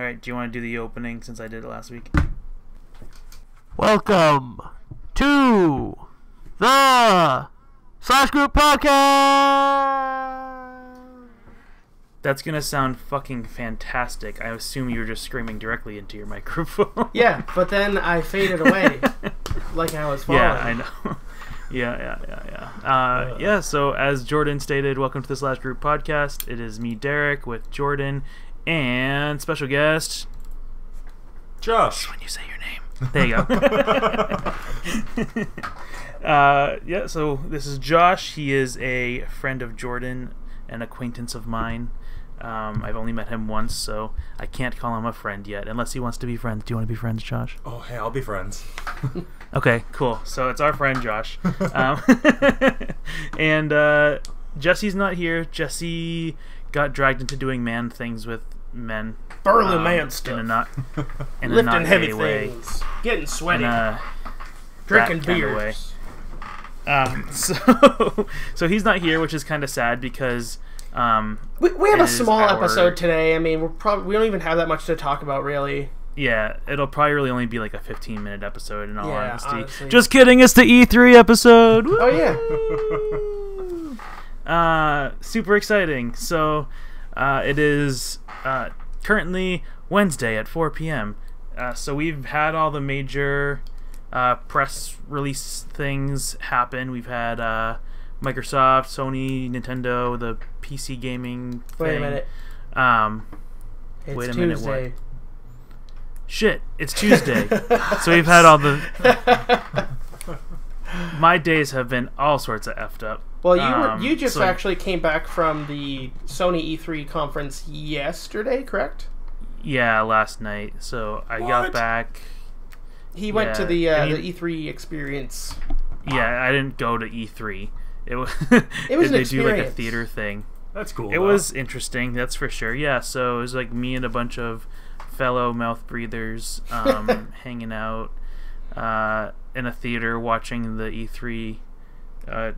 All right. Do you want to do the opening since I did it last week? Welcome to the Slash Group Podcast. That's gonna sound fucking fantastic. I assume you were just screaming directly into your microphone. Yeah, but then I faded away like I was falling. yeah, I know. yeah, yeah, yeah, yeah. Uh, yeah. So as Jordan stated, welcome to the Slash Group Podcast. It is me, Derek, with Jordan and special guest. Josh. When you say your name, there you go. uh, yeah. So this is Josh. He is a friend of Jordan, an acquaintance of mine. Um, I've only met him once, so I can't call him a friend yet, unless he wants to be friends. Do you want to be friends, Josh? Oh, hey, I'll be friends. Okay, cool. So it's our friend Josh, um, and uh, Jesse's not here. Jesse got dragged into doing man things with men. Burly um, man in a not in a Lifting not heavy gay way, things. Getting sweaty. a drinking that kinda beers. um, so so he's not here, which is kind of sad because um, We, we have a small our- episode today. I mean, we're probably we don't even have that much to talk about, really. yeah, it'll probably really only be like a 15 minute episode. In all Yeah, honesty, honestly. just kidding. It's the E3 episode. Oh yeah. uh, super exciting. So, uh, it is uh, currently Wednesday at 4 p.m. Uh, so we've had all the major uh, press release things happen. We've had uh, Microsoft, Sony, Nintendo, the PC gaming. Wait a minute. Um, It's Wait a minute, what? Tuesday. shit, it's Tuesday. so we've had all the. My days have been all sorts of effed up. Well, you Um, were you just so- actually came back from the Sony E3 conference yesterday, correct? Yeah, last night. So I got back. He went to the uh, I mean- the E3 experience. Yeah, I didn't go to E3. It was. It was an they do like a theater thing. That's cool. It though. was interesting, that's for sure. Yeah, so it was like me and a bunch of fellow mouth breathers um, hanging out uh, in a theater watching the E3, uh,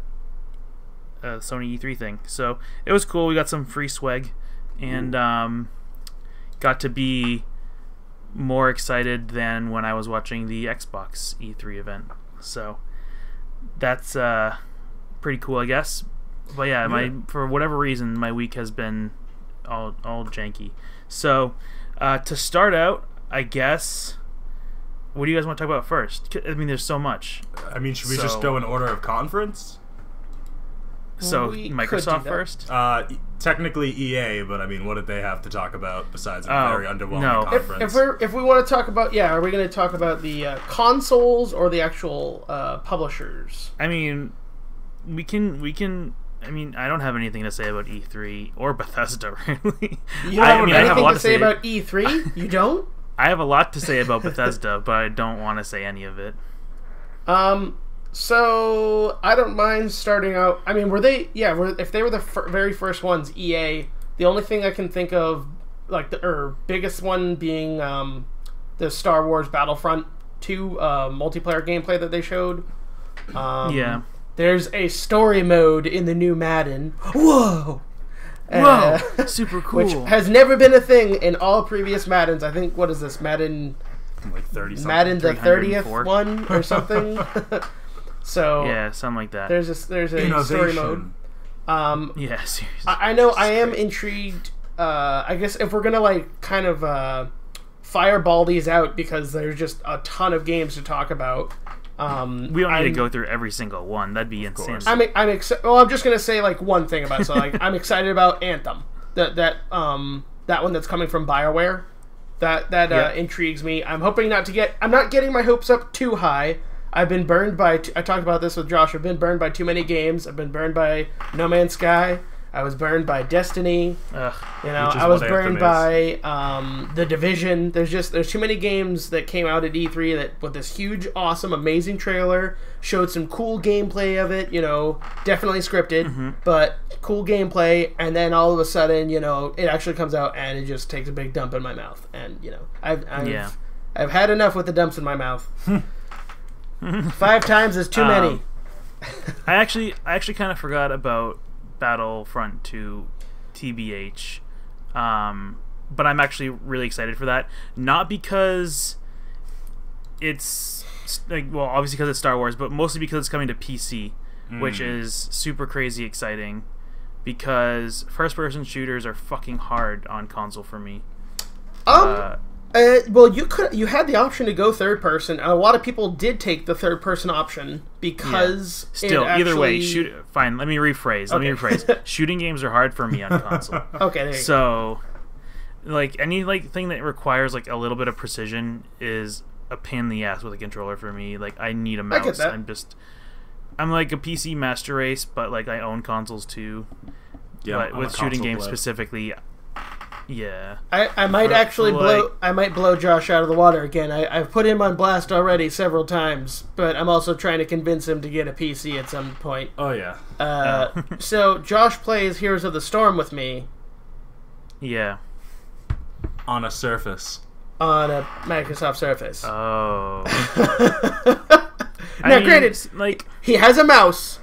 uh, Sony E3 thing. So it was cool. We got some free swag and um, got to be more excited than when I was watching the Xbox E3 event. So that's uh, pretty cool, I guess. But yeah, my Yeah. for whatever reason, my week has been all all janky. So uh, to start out, I guess. What do you guys want to talk about first? I mean, there's so much. I mean, should we So- just go in order of conference? So We Microsoft first. Uh, technically EA, but I mean, what did they have to talk about besides a Oh, very underwhelming no. If- If, if we're if we want to talk about yeah, are we going to talk about the uh, consoles or the actual uh, publishers? I mean, we can we can. I mean, I don't have anything to say about E3 or Bethesda really. You I, don't I mean, have I have a anything lot to to say say about E3? You don't? I have a lot to say about Bethesda, but I don't want to say any of it. Um. So I don't mind starting out. I mean, were they? Yeah. Were if they were the fir- very first ones, EA. The only thing I can think of, like the or biggest one being um, the Star Wars Battlefront two uh, multiplayer gameplay that they showed. Um, Yeah. There's a story mode in the new Madden. Whoa. Whoa, Uh, super cool. Which has never been a thing in all previous Maddens. I think what is this Madden? like thirty something. Madden the thirtieth one or something. so yeah, something like that. there's a there's a story mode. Um, yeah, seriously. I, I know I am great. intrigued. Uh, I guess if we're gonna like kind of uh, fireball these out because there's just a ton of games to talk about. Um, we don't need I'm, to go through every single one. That'd be insane. course. I'm I'm excited. Well, I'm just gonna say like one thing about it. So like I'm excited about Anthem. That that um that one that's coming from Bioware. That that uh, intrigues me. I'm hoping not to get. I'm not getting my hopes up too high. I've been burned by. T- I talked about this with Josh. I've been burned by too many games. I've been burned by No Man's Sky. I was burned by Destiny. Ugh. You know, I was burned by um, the Division. There's just there's too many games that came out at E3 that with this huge, awesome, amazing trailer showed some cool gameplay of it. You know, definitely scripted, Mm-hmm. but cool gameplay. And then all of a sudden, you know, it actually comes out and it just takes a big dump in my mouth. And you know, I've I've, Yeah. I've had enough with the dumps in my mouth. Five times is too many. Um, I actually, I actually kind of forgot about Battlefront 2 TBH. Um, but I'm actually really excited for that. Not because it's like well, obviously because it's Star Wars, but mostly because it's coming to PC, which is super crazy exciting. Because first-person shooters are fucking hard on console for me. Um, Uh, uh, well, you could you had the option to go third person. and A lot of people did take the third person option because it Still, either way, actually- shoot. Fine. Let me rephrase. Let me rephrase. Shooting games are hard for me on console. Okay, there you go. so, like any like thing that requires like a little bit of precision is a pain in the ass with a controller for me. Like I need a mouse. get that. I'm just. I'm like a PC master race, but like I own consoles too. Yeah, but I'm a with shooting games player. specifically, yeah. I, I might For- actually for, blow I might blow Josh out of the water again. I, I've put him on blast already several times, but I'm also trying to convince him to get a PC at some point. Oh yeah. Uh, Oh. so Josh plays Heroes of the Storm with me Yeah. On a surface. on a Microsoft Surface. Oh. now, I mean, granted, like he has a mouse,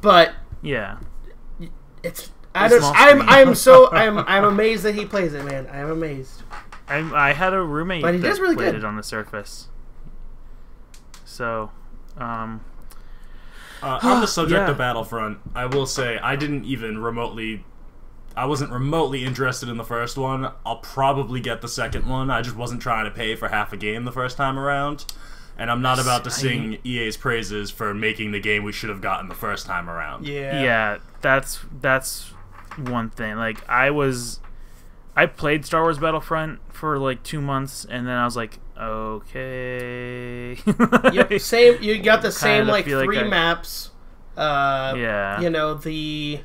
but yeah. it's I It's don't, small I'm. I'm so I'm I'm amazed that he plays it, man. I'm amazed. I I had a roommate But he that does really played good. it on the Surface. So, um, Uh, on the subject Yeah. of Battlefront, I will say I didn't even remotely. I wasn't remotely interested in the first one. I'll probably get the second one. I just wasn't trying to pay for half a game the first time around. And I'm not about to sing EA's praises for making the game we should have gotten the first time around. Yeah. yeah. that's that's one thing. Like I was, I played Star Wars Battlefront for like two months, and then I was like, okay. Yep. Same. You got the same like feel like three I- maps. Uh, yeah. you know the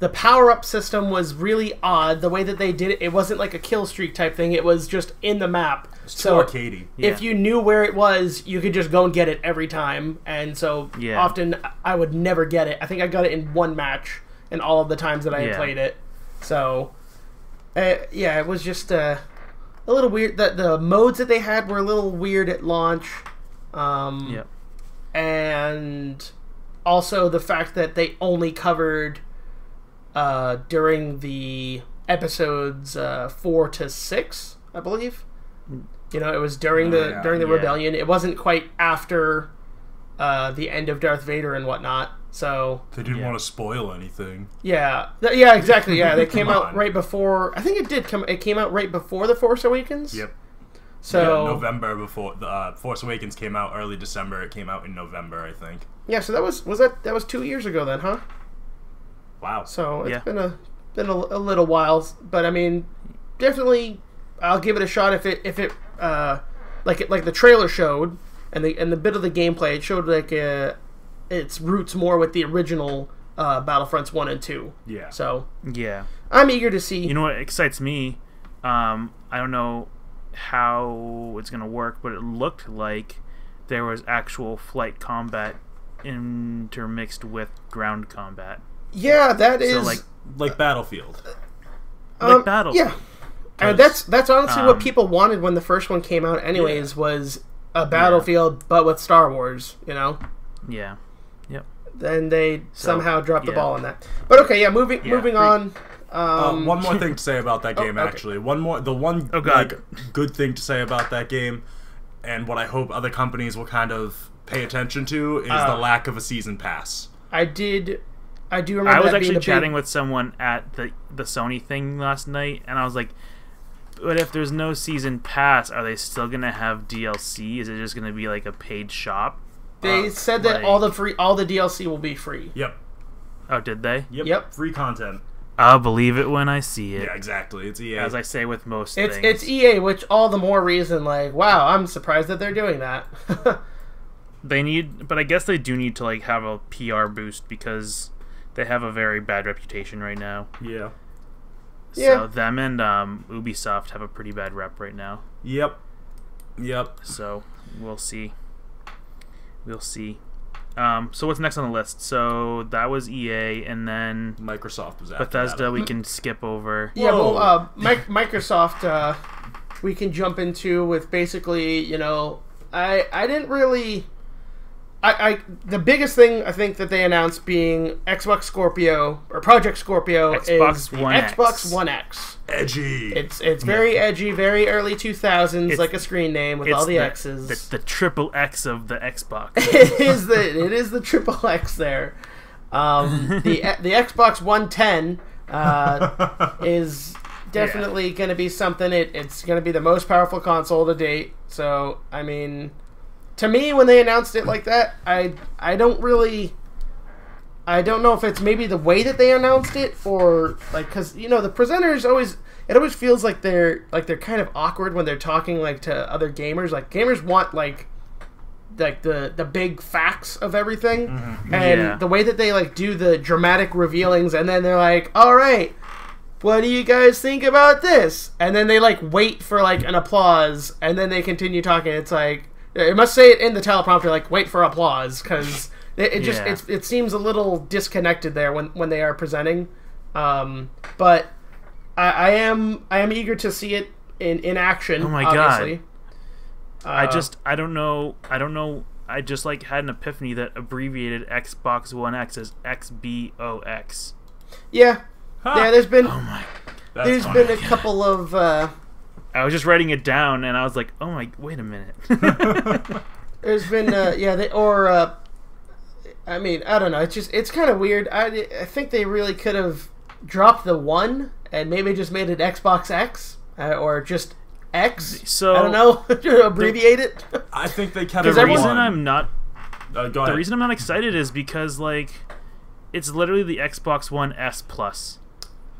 the power up system was really odd. The way that they did it, it wasn't like a kill streak type thing. It was just in the map. It's So too arcadey. if Yeah. you knew where it was, you could just go and get it every time. And so Yeah. often I would never get it. I think I got it in one match in all of the times that I had Yeah. played it. So uh, yeah, it was just uh, a little weird. The the modes that they had were a little weird at launch. Um, Yep. and also the fact that they only covered uh, during the episodes uh, four to six, I believe. You know, it was during the Oh, yeah, during the yeah. rebellion. It wasn't quite after uh, the end of Darth Vader and whatnot. So They didn't Yeah. want to spoil anything. yeah, Th- yeah, exactly. Yeah, they came out on. right before. I think it did come. It came out right before the Force Awakens. Yep. So yeah, November before the uh, Force Awakens came out early December. It came out in November, I think. yeah, so that was was that that was two years ago then, huh? Wow. So it's Yeah. been a been a, a little while, but I mean, definitely, I'll give it a shot if it if it uh like it like the trailer showed and the and the bit of the gameplay it showed like uh its roots more with the original uh Battlefronts one and two. Yeah. So Yeah. I'm eager to see. You know what excites me? Um, I don't know how it's gonna work, but it looked like there was actual flight combat intermixed with ground combat. yeah, that is So like, like Battlefield. like um, battle. Yeah, and that's that's honestly what Um, people wanted when the first one came out. Anyways, was a Battlefield but with Star Wars. You know. Yeah. Yep. then they somehow dropped the ball on that. But okay, yeah, moving Yeah, moving pre- on. Uh, Um, one more thing to say about that Oh, game, okay. actually. One more, the one Oh, like good thing to say about that game, and what I hope other companies will kind of pay attention to is Uh, the lack of a season pass. I did, I do remember. I was that being actually a big- chatting with someone at the the Sony thing last night, and I was like, "But if there's no season pass, are they still gonna have DLC? Is it just gonna be like a paid shop?" They uh, said that like- all the free, all the DLC will be free. Yep. Oh, did they? Yep. Yep. Free content. I'll believe it when I see it. Yeah, exactly. It's EA. As I say with most It's things. it's EA, which all the more reason. Like, wow, I'm surprised that they're doing that. they need, but I guess they do need to like have a PR boost because they have a very bad reputation right now. yeah. Yeah. So them and um, Ubisoft have a pretty bad rep right now. Yep. Yep. So we'll see. We'll see. Um, so what's next on the list? So that was EA, and then Microsoft was after Bethesda. that. We can skip over. yeah, well, uh, Mic- Microsoft, uh, we can jump into with basically, you know, I I didn't really. I, I the biggest thing I think that they announced being Xbox Scorpio or Project Scorpio Xbox is the One X. Xbox One X. Edgy. It's it's very edgy, very early two thousands, like a screen name with It's all the, the X's. The, the triple X of the Xbox. it is the it is the triple X there. Um, the the Xbox One Ten uh, is definitely going to be something. It, it's going to be the most powerful console to date. So I mean, to me, when they announced it like that, I I don't really. I don't know if it's maybe the way that they announced it or like because you know the presenters always it always feels like they're like they're kind of awkward when they're talking like to other gamers like gamers want like like the the big facts of everything mm-hmm. and Yeah. the way that they like do the dramatic revealings and then they're like all right what do you guys think about this and then they like wait for like an applause and then they continue talking it's like it must say it in the teleprompter like wait for applause because it, it just Yeah. it's, it seems a little disconnected there when when they are presenting um but I, I am i am eager to see it in in action Oh my God. obviously. I Uh, just I don't know I don't know I just like had an epiphany that abbreviated Xbox One X as XBOX. yeah Huh. yeah there's been Oh my! That's there's funny. been a couple of uh I was just writing it down and I was like, oh my! Wait a minute. There's been, uh, yeah, they, or, uh, I mean, I don't know. It's just, it's kind of weird. I, I think they really could have dropped the one and maybe just made it Xbox X uh, or just X. So- I don't know, abbreviate it. I think they kind of. the reason. I'm not Uh, go the reason I'm not excited is because like it's literally the Xbox One S Plus.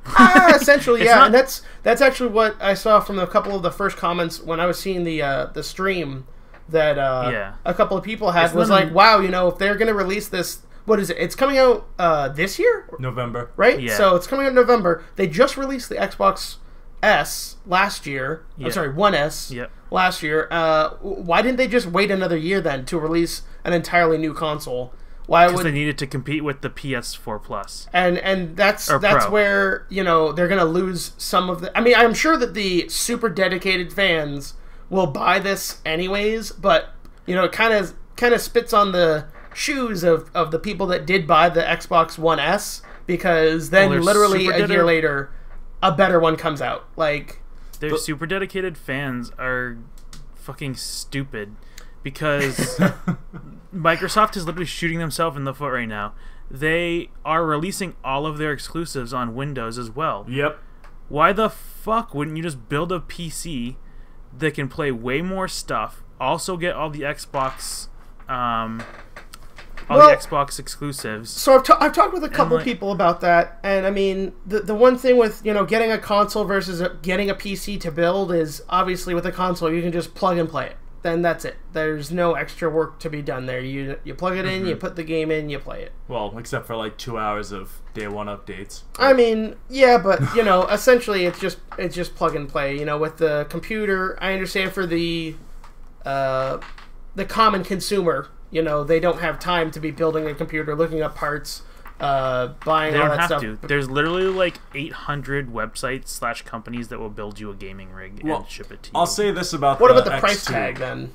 Ah, essentially, yeah, not- and that's that's actually what I saw from a couple of the first comments when I was seeing the uh, the stream that uh, Yeah. a couple of people had It's was literally- like, wow, you know, if they're gonna release this, what is it? It's coming out uh, this year, November. right? Yeah. So it's coming out in November. They just released the Xbox S last year. Yeah. I'm sorry, One S Yep. last year. Uh, why didn't they just wait another year then to release an entirely new console? Why Because would they needed to compete with the PS4 Plus. and and that's Or that's Pro. where you know they're gonna lose some of the. I mean, I'm sure that the super dedicated fans will buy this anyways, but you know, it kind of kind of spits on the shoes of of the people that did buy the Xbox One S because then Well, literally super a year later, a better one comes out. Like, Their super dedicated fans are fucking stupid because Microsoft is literally shooting themselves in the foot right now. They are releasing all of their exclusives on Windows as well. Yep. Why the fuck wouldn't you just build a PC that can play way more stuff, also get all the Xbox, um, all Well- the Xbox exclusives? so I've, ta- I've talked with a couple like- people about that, and I mean, the the one thing with you know getting a console versus a, getting a PC to build is obviously with a console you can just plug and play it. Then that's it. There's no extra work to be done there. You you plug it in, you put the game in, you play it. Well, except for like two hours of day one updates. I mean, yeah, but you know, essentially it's just it's just plug and play. You know, with the computer, I understand for the uh, the common consumer, you know, they don't have time to be building a computer, looking up parts, uh, buying They all don't that have stuff. to. There's literally like 800 websites slash companies that will build you a gaming rig Well, and ship it to you. I'll say this about What the about the price X2. tag then?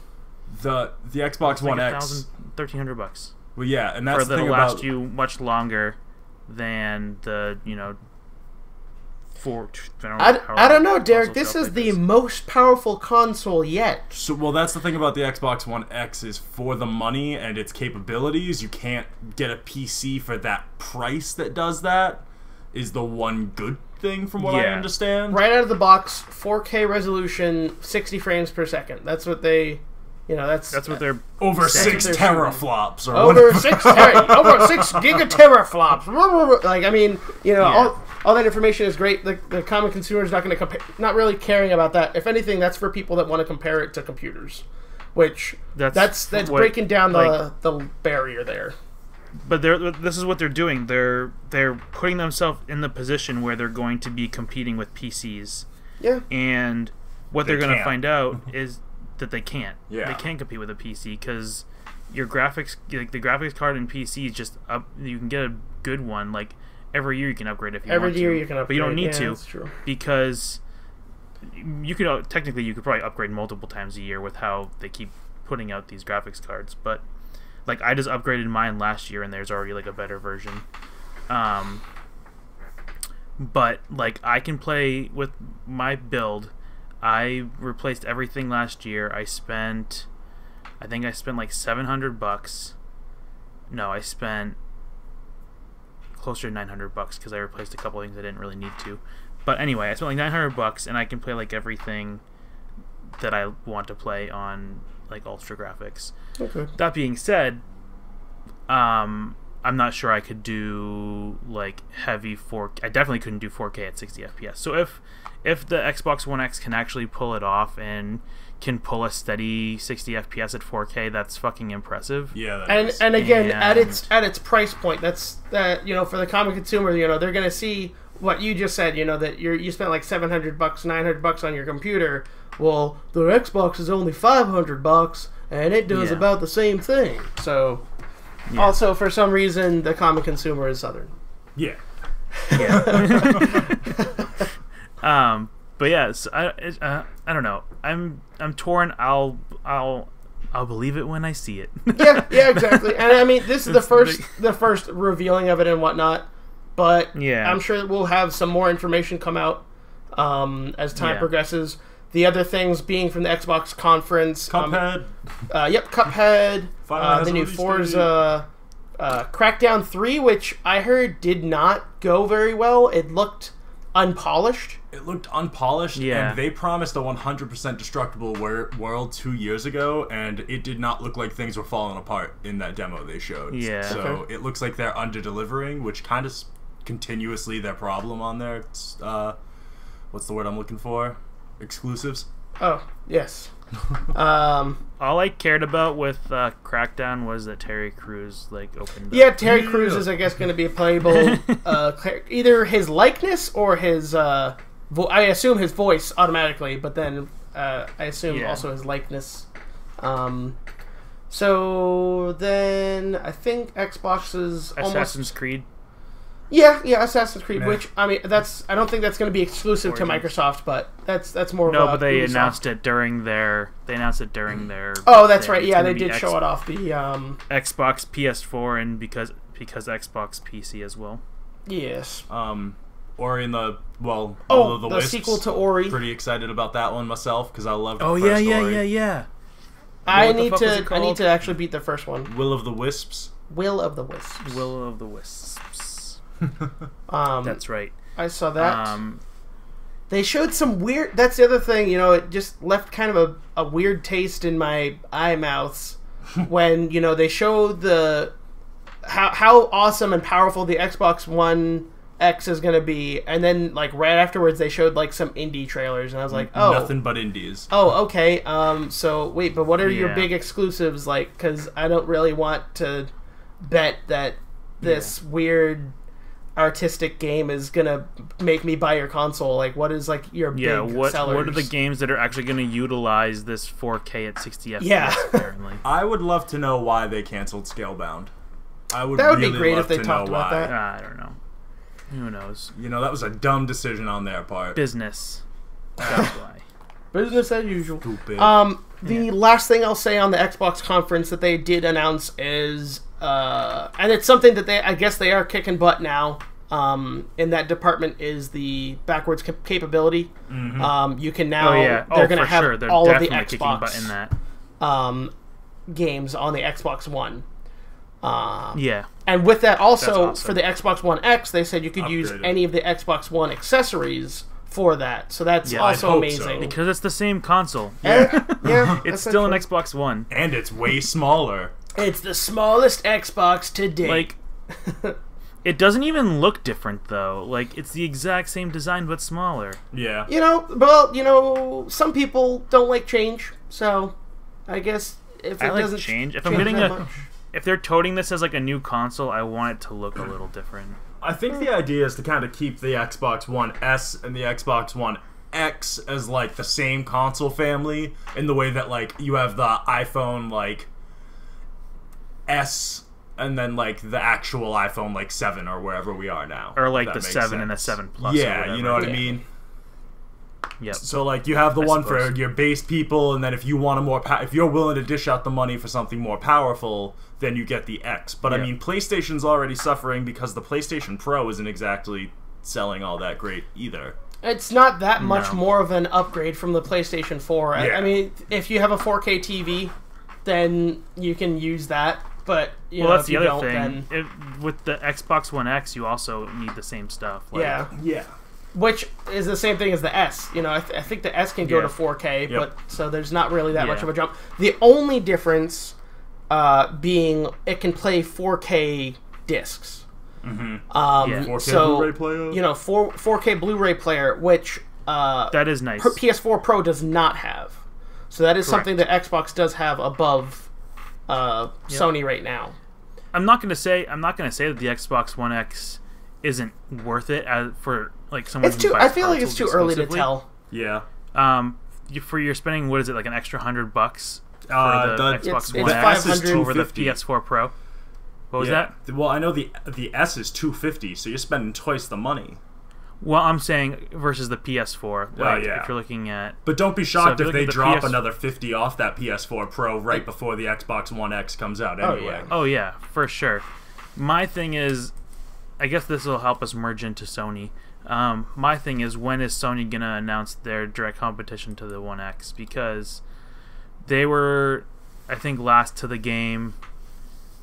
The the Xbox One like a X. thousand, 1300 bucks. Well, yeah, and that's Or the that'll thing last about you much longer than the, you know, four. I don't know, I, I don't know, Derek. This is the most powerful console yet. So, well, that's the thing about the Xbox One X is for the money and its capabilities, you can't get a PC for that price that does that. Is the one good thing from what I understand. Right out of the box, 4K resolution, 60 frames per second. That's what they, you know, that's That's what uh, they're Over That's six what they're shooting. teraflops or over whatever. six ter- over six gigateraflops. Like I mean, you know, Yeah. all, all that information is great. The, the common consumer is not going to compare, not really caring about that. If anything, that's for people that want to compare it to computers, which That's that's that's what- breaking down the like- the barrier there. but they're this is what they're doing. They're they're putting themselves in the position where they're going to be competing with PCs, Yeah, and what They they are going to find out is that they can't. Yeah. they can't compete with a PC because your graphics, like the graphics card in PC, is just up. You can get a good one like every year. You can upgrade if you every want year to, you can upgrade. but you don't need yeah, to That's true. because you could uh, technically you could probably upgrade multiple times a year with how they keep putting out these graphics cards but like I just upgraded mine last year, and there's already like a better version. Um, but like I can play with my build. I replaced everything last year. I spent, I think I spent like seven hundred bucks. No, I spent closer to nine hundred bucks because I replaced a couple things I didn't really need to. But anyway, I spent like nine hundred bucks, and I can play like everything that I want to play on like ultra graphics. Okay. That being said, um, I'm not sure I could do like heavy 4. I definitely couldn't do 4K at 60 FPS. So if if the Xbox One X can actually pull it off and can pull a steady 60 FPS at 4K, that's fucking impressive. Yeah, that and is. and again at its at its price point that's that you know for the common consumer you know they're gonna see what you just said you know that you you spent like 700 bucks 900 bucks on your computer well the xbox is only 500 bucks and it does Yeah. about the same thing so Yeah. also for some reason the common consumer is southern yeah. Um, but yeah, so I it, uh, I don't know. I'm I'm torn. I'll I'll I'll believe it when I see it. yeah yeah exactly and i mean this is the first big. the first revealing of it and whatnot but Yeah. i'm sure we'll have some more information come out um, as time Yeah. progresses the other things being from the xbox conference um, Cuphead. uh, yep cuphead uh, the new release forza uh, crackdown 3 which i heard did not go very well it looked unpolished It looked unpolished, Yeah. and they promised a 100% destructible wor- world two years ago, and it did not look like things were falling apart in that demo they showed. Yeah. So Okay. it looks like they're under delivering, which kind of continuously their problem on their uh, what's the word I'm looking for? Exclusives. oh yes um, All I cared about with uh, Crackdown was that Terry Crews like opened. up. Yeah, Terry Yeah. Crews is, I guess, going to be a playable. uh, either his likeness or his. Uh, vo- I assume his voice automatically, but then uh, I assume Yeah. also his likeness. Um, so then I think Xbox is almost. Assassin's Creed. Yeah, yeah, Assassin's Creed. Meh. Which I mean, that's I don't think that's going to be exclusive to Microsoft, but that's that's more. No, of a but they Ubisoft. announced it during their. They announced it during their. Oh, that's thing. right. Yeah, they did X- show it off. The um, Xbox, PS4, and because because Xbox PC as well. yes. Um, Ori and the well, Will Oh, of the, the, Wisps. sequel to Ori. Pretty excited about that one myself because I love. Oh the yeah, first yeah, Ori. yeah, yeah. I What the need fuck was it to. I need to actually beat the first one. Will of the Wisps. Will of the Wisps. Will of the Wisps. Um, That's right. I saw that. Um, they showed some weird. That's the other thing. You know, it just left kind of a, a weird taste in my eye mouths when you know they show the how how awesome and powerful the Xbox One X is going to be, and then like right afterwards they showed like some indie trailers, and I was like, oh. Nothing but indies. Oh, okay. Um, so wait, but what are your big exclusives like? Because I don't really want to bet that this weird artistic game is gonna make me buy your console. Like, what is like your yeah. big What sellers? what are the games that are actually going to utilize this 4K at 60 FPS? Yeah. apparently. I would love to know why they canceled Scalebound. I would. That would be really great love if they to talked know about why. that. I don't know. Who knows? You know, that was a dumb decision on their part. Business. That's why. Business as usual. Stupid. Um, the last thing I'll say on the Xbox conference that they did announce is, uh, and it's something that they, I guess they are kicking butt now. Um, in that department is the backwards cap- capability. Um, you can now. Oh yeah. They're oh, gonna for have sure. They're all of the definitely kicking Xbox butt in that. um, games on the Xbox One. Um, Yeah. and with that, also awesome. for the Xbox One X, they said you could use any of the Xbox One accessories for that. So that's Yeah, also amazing. so. Because it's the same console. Eh, yeah, It's that's still an. Xbox One. and it's way smaller. It's the smallest Xbox to date. Like, it doesn't even look different though. Like, it's the exact same design but smaller. Yeah. you know, well, you know, some people don't like change, so I guess if it I like doesn't change. If I'm getting that a, much- if they're toting this as like a new console, I want it to look a little different. I think the idea is to kind of keep the Xbox One S and the Xbox One X as like the same console family in the way that like you have the iPhone like S and then like the actual iPhone like 7 or wherever we are now. Or like the makes 7 and the 7 Plus. or Yeah, you know what whatever. I mean? Yep. So like you have the I one for your base people, and then if you want a more, pa- if you're willing to dish out the money for something more powerful, then you get the X. But I mean, PlayStation's already suffering because the PlayStation Pro isn't exactly selling all that great either. It's not that much No. more of an upgrade from the PlayStation 4. I, Yeah. I mean, if you have a 4K TV, then you can use that. But you well, know, that's if the you other don't, thing. then It, with the Xbox One X, you also need the same stuff. Like, yeah, Yeah. Which is the same thing as the S. You know, I, th- I think the S can go Yeah. to 4K, Yep. but so there's not really that much of a jump. The only difference uh, being it can play 4K discs. Mm-hmm. Um, Yeah. 4K so Blu-ray player. you know, 4 4K Blu-ray player, which uh, that is nice. PS4 Pro does not have. So that is Correct. something that Xbox does have above uh, Sony right now. I'm not gonna say I'm not gonna say that the Xbox One X isn't worth it as for like someone. It's too. I feel like it's too early to tell. Yeah. Um, you, for your spending, what is it like an extra hundred bucks for Uh, the, the- Xbox It's- One it's X over the PS4 Pro? What was yeah. that? Well, I know the the S is 250, so you're spending twice the money. Well, I'm saying versus the PS4. Like, yeah. If you're looking at But don't be So shocked if if they the drop PS another 50 off that PS4 Pro right before the Xbox One X comes out Oh, anyway. yeah. Oh yeah, for sure. My thing is, I guess this will help us merge into Sony. Um, my thing is, when is Sony gonna announce their direct competition to the One X? Because they were, I think, last to the game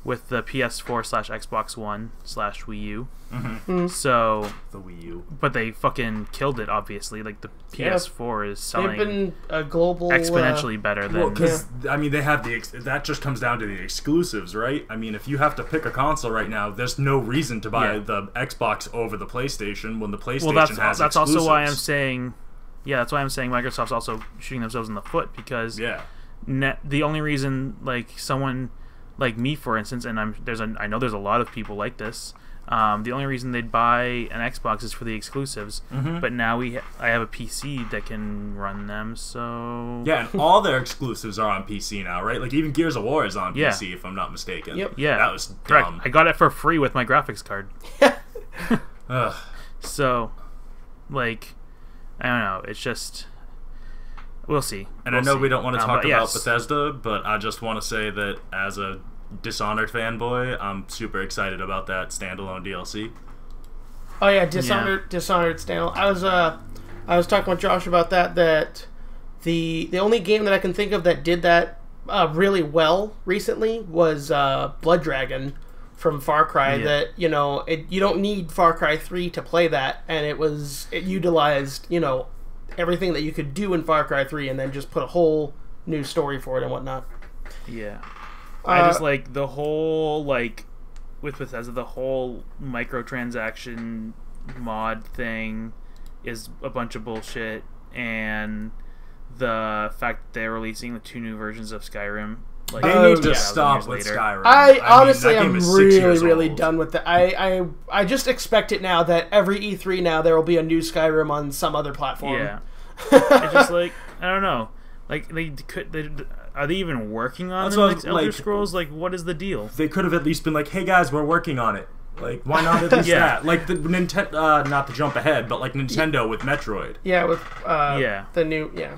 with the PS4 slash Xbox One slash Wii U. Mhm. So, The Wii U. but they fucking killed it. Obviously, like the PS4 is They've selling been a global uh, exponentially better than Well, because I mean, they have the ex- that just comes down to the exclusives, right? I mean, if you have to pick a console right now, there's no reason to buy Yeah. the Xbox over the PlayStation when the PlayStation well that's has that's also why i'm saying yeah that's why i'm saying microsoft's also shooting themselves in the foot because Yeah, ne- the only reason like someone like me for instance and i'm there's a i know there's a lot of people like this um, the only reason they'd buy an xbox is for the exclusives Mhm. but now we ha- i have a pc that can run them so yeah, and all their exclusives are on PC now, right? Like even Gears of War is on Yeah. PC, if I'm not mistaken. Yep. yeah that was correct dumb. i got it for free with my graphics card Ugh. so like i don't know it's just we'll see And We'll I know see. we don't want to Um, talk but about yes. Bethesda, but I just want to say that as a Dishonored fanboy, I'm super excited about that standalone DLC. Oh yeah, Dishonored, Dishonored Stanley. I was uh, I was talking with Josh about that. That the the only game that I can think of that did that uh, really well recently was uh, Blood Dragon from Far Cry. Yeah. That you know, it, you don't need Far Cry three to play that, and it was it utilized you know everything that you could do in Far Cry three, and then just put a whole new story for it and whatnot. Yeah. Uh, I just like the whole like with Bethesda the whole microtransaction mod thing is a bunch of bullshit and the fact that they're releasing the two new versions of Skyrim like They Oh, need to yeah. stop with later. Skyrim. I, mean, honestly that game am really, really old. done with that. I, I, I just expect it now that every E3 now there will be a new Skyrim on some other platform. Yeah. it's just like I don't know. Like they could they are they even working on That's the what I next was- Elder like- Scrolls? Like what is the deal? They could have at least been like, "Hey guys, we're working on it." Like, why not at least Yeah. that? Like the Nintendo, uh, not to jump ahead, but like Nintendo with Metroid. Yeah, with uh, Yeah. the new yeah.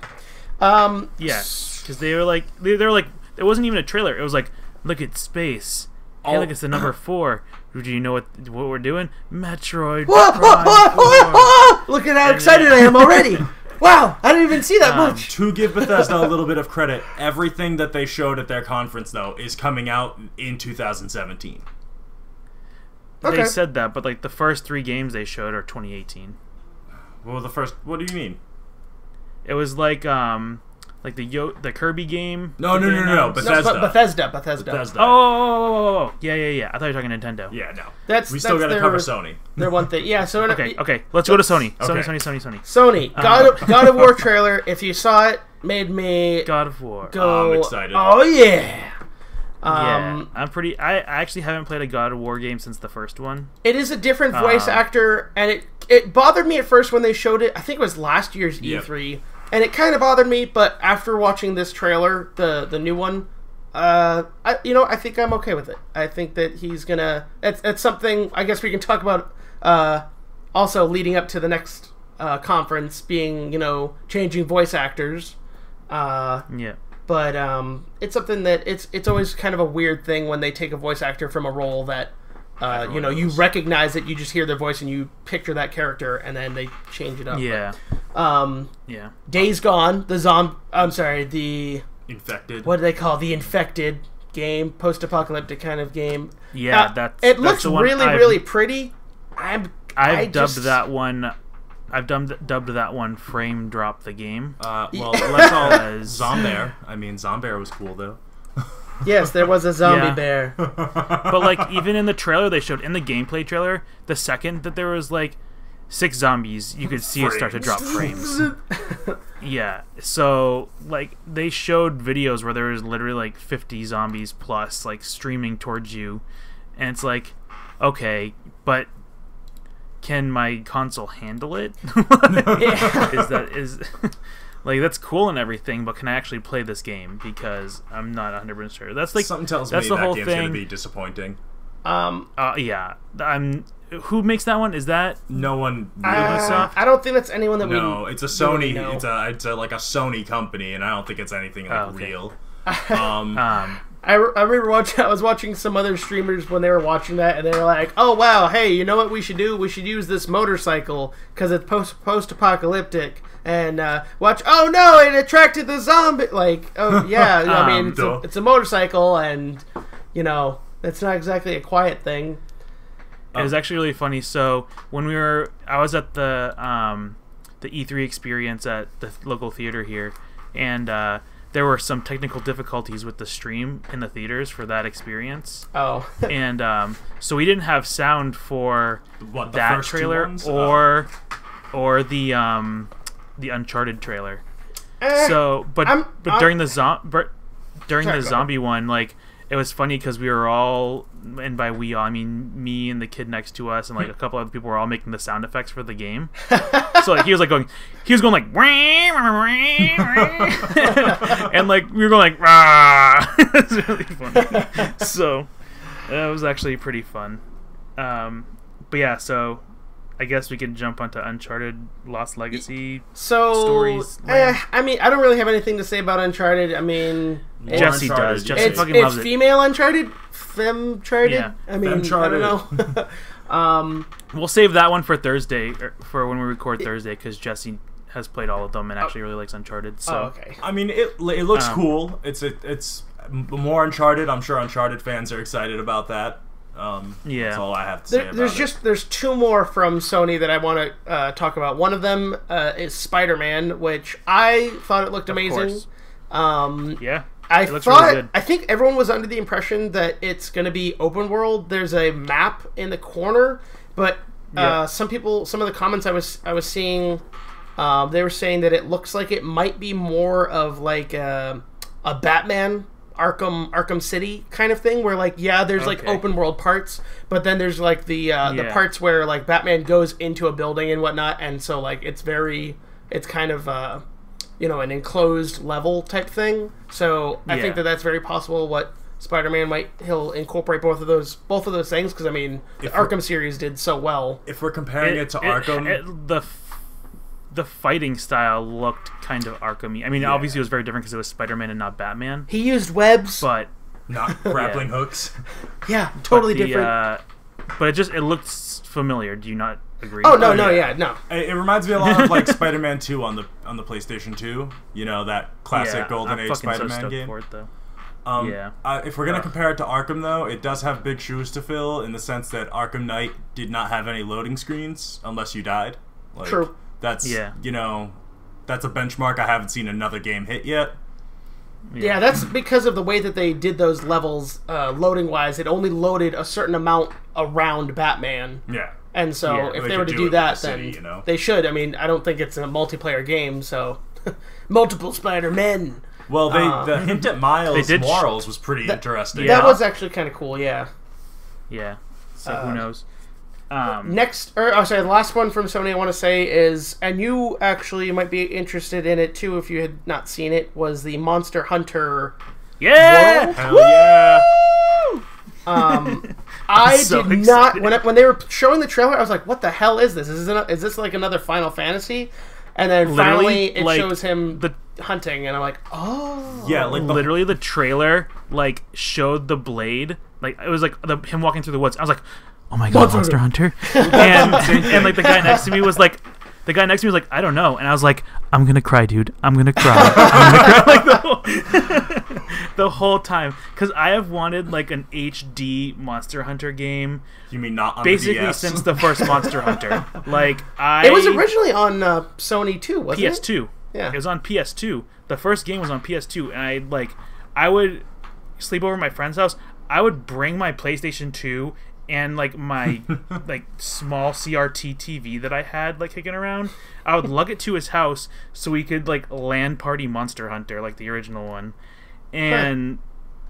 Um, Yeah, because they were like they, they were like it wasn't even a trailer. It was like look at space. Hey, Oh. look, it's the number four. Do you know what what we're doing? Metroid. Whoa, Prime whoa, whoa, whoa, 4. whoa! Look at how excited I am already. Wow, I didn't even see that Um, much. To give Bethesda a little bit of credit, everything that they showed at their conference though is coming out in 2017. Okay. They said that, but like the first three games they showed are 2018. Well, the first. What do you mean? It was like um like the Yo- the Kirby game. No, no, no, no, no, announced. but No, Bethesda. but Bethesda, Bethesda. Bethesda. Oh, oh, oh, oh, oh, yeah, yeah, yeah. I thought you were talking Nintendo. yeah, no. That's we still got to cover Sony. Their one thing. Yeah. So Okay, okay. Let's go to Sony. Sony, Okay. Sony, Sony, Sony. Sony God of, God of War trailer. If you saw it, made me God of War. go. I'm excited. Oh yeah. yeah, Um, I'm pretty. I, I actually haven't played a God of War game since the first one. It is a different voice Uh, actor, and it it bothered me at first when they showed it. I think it was last year's Yep. E3, and it kind of bothered me. But after watching this trailer, the the new one, uh, I you know I think I'm okay with it. I think that he's gonna. It's it's something I guess we can talk about. Uh, also leading up to the next uh, conference being you know changing voice actors. Uh, Yeah. but um, it's something that it's it's always kind of a weird thing when they take a voice actor from a role that uh, you Everyone know you recognize it, you just hear their voice and you picture that character, and then they change it up. Yeah. Um, Yeah. Days Gone, the zomb. I'm sorry, the Infected. what do they call the infected game, post-apocalyptic kind of game. Yeah. Uh, that's it that's looks the really I've- really pretty. I'm I've I dubbed just- that one. I've dubbed dubbed that one "Frame Drop the Game." Uh, well, let's all Because- Zombear. I mean, Zombear was cool though. Yes, there was a zombie Yeah. bear. but like even in the trailer they showed in the gameplay trailer, the second that there was like six zombies, you could see it start to drop frames. yeah. So like they showed videos where there was literally like 50 zombies plus like streaming towards you, and it's like, okay, but can my console handle it? is that is like that's cool and everything, but can I actually play this game? Because I'm not 100 percent sure. That's like Something tells that's me the that whole game's gonna be disappointing. Um, Uh, yeah. I'm. Who makes that one? Is that No one really uh, I don't think that's anyone that No, we. No, it's a Sony. know. It's a it's a, like a Sony company, and I don't think it's anything like Oh, okay. real. Um, um? I, re- I remember watching. I was watching some other streamers when they were watching that, and they were like, "Oh wow, hey, you know what we should do? We should use this motorcycle because it's post post apocalyptic." And uh, watch. Oh no! It attracted the zombie. Like, oh yeah. I mean, Um, it's, a, it's a motorcycle, and you know, it's not exactly a quiet thing. It was actually really funny. So when we were, I was at the um, the E3 experience at the local theater here, and uh, there were some technical difficulties with the stream in the theaters for that experience, Oh, and um, so we didn't have sound for what the that trailer ones? Oh. or or the um, the Uncharted trailer. Eh, So, but I'm- but I'm- during the zom- during Sorry, the zombie one, like it was funny because we were all, and by we all I mean me and the kid next to us and like a couple other people were all making the sound effects for the game. so like he was like going, he was going like, and like we were going like, Rah! it's really funny. so that was actually pretty fun. Um, but yeah, so I guess we can jump onto Uncharted Lost Legacy. so Stories, eh, I mean, I don't really have anything to say about Uncharted. I mean, Jesse Uncharted, does. Jesse it's, fucking it's loves it. female Uncharted, Femcharted. Yeah. I mean, Femcharted. I don't know. um, We'll save that one for Thursday, for when we record Thursday, because Jesse has played all of them and actually really likes Uncharted. So oh, okay. I mean, it it looks Um, cool. It's it, it's more Uncharted. I'm sure Uncharted fans are excited about that. Um, Yeah. that's all I have to say There, about there's it. just there's two more from Sony that I want to uh, talk about. One of them uh, is Spider-Man, which I thought it looked amazing. course. Um, yeah, I thought really. I think everyone was under the impression that it's going to be open world. There's a map in the corner, but uh, Yeah. some people, some of the comments I was I was seeing, um, they were saying that it looks like it might be more of like a, a Batman Arkham Arkham City kind of thing, where like yeah, there's like open world parts, but then there's like the uh, the parts where like Batman goes into a building and whatnot, and so like it's very it's kind of uh, you know an enclosed level type thing. So I Yeah. think that that's very possible. What Spider-Man might he'll incorporate both of those both of those things because I mean the If we're- Arkham series did so well. if we're comparing it, to Arkham, it- the the fighting style looked kind of Arkham. I mean, obviously it was very different because it was Spider-Man and not Batman. He used webs. But not grappling hooks. yeah, totally the, different. Uh, but it just it looked familiar. Do you not agree? oh no oh, no yeah. yeah no. It, it reminds me a lot of like Spider-Man 2 on the on the PlayStation 2. You know that classic Yeah, Golden I'm Age Spider-Man stoked game. for it though. Um, Yeah. Uh, if we're gonna Ugh. compare it to Arkham, though, it does have big shoes to fill in the sense that Arkham Knight did not have any loading screens unless you died. Like, True. That's Yeah. you know, that's a benchmark I haven't seen another game hit yet. Yeah, that's because of the way that they did those levels, uh, loading wise. It only loaded a certain amount around Batman, Yeah. And so Yeah, if they they were to do do that, with the then city, you know? they should. I mean, I don't think it's a multiplayer game, so multiple Spider-Men. Well, they Uh, the hint at Miles did Morales was pretty interesting. Yeah. That was actually kind of cool. Yeah. Yeah. So Uh, who knows? Um, Next, or oh, sorry, the last one from Sony I want to say is, and you actually might be interested in it too if you had not seen it, was the Monster Hunter. yeah. World? Hell yeah! Um, I so did not when I, when they were showing the trailer. I was like, "What the hell is this? Is this, is this like another Final Fantasy?" And then Literally, finally, it like, shows him the- hunting, and I'm like, "Oh, Yeah, like literally the trailer like showed the blade like it was like the, him walking through the woods i was like oh my god monster hunter and, and like the guy next to me was like the guy next to me was like i don't know and i was like i'm gonna cry dude i'm gonna cry i'm gonna cry like the whole, the whole time because i have wanted like an hd monster hunter game you mean not on basically the since the first monster hunter like i It was originally on uh, Sony too, wasn't it? PS2. Yeah. It was on PS2. The first game was on PS2, and I like, I would sleep over at my friend's house. I would bring my PlayStation 2 and like my like small CRT TV that I had like kicking around. I would lug it to his house so we could like LAN party Monster Hunter like the original one, and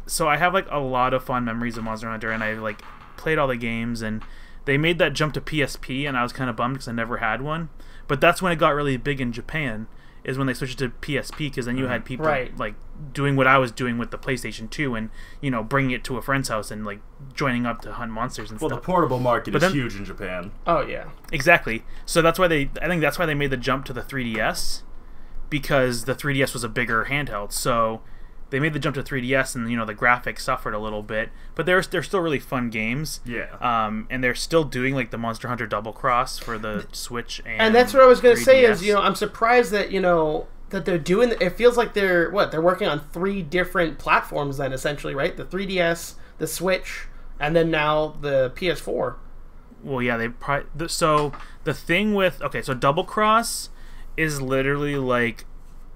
so I have like a lot of fun memories of Monster Hunter, and I like played all the games, and they made that jump to PSP, and I was kind of bummed because I never had one. But that's when it got really big in Japan, is when they switched to PSP, because then you mm-hmm. had people Right. like doing what I was doing with the PlayStation 2, and you know bringing it to a friend's house and like joining up to hunt monsters and stuff. well, the portable market is then- huge in Japan. Oh yeah. Exactly. So that's why they. I think that's why they made the jump to the 3DS, because the 3DS was a bigger handheld. So they made the jump to 3DS, and you know the graphics suffered a little bit, but they're they're still really fun games. Yeah. Um, and they're still doing like the Monster Hunter Double Cross for the Switch and. And that's what I was going to say is, you know, I'm surprised that, you know, that they're doing it feels like they're what, they're working on three different platforms then essentially, right? The 3DS, the Switch, and then now the PS4. Well, yeah, they probably. The, so the thing with okay, so Double Cross is literally like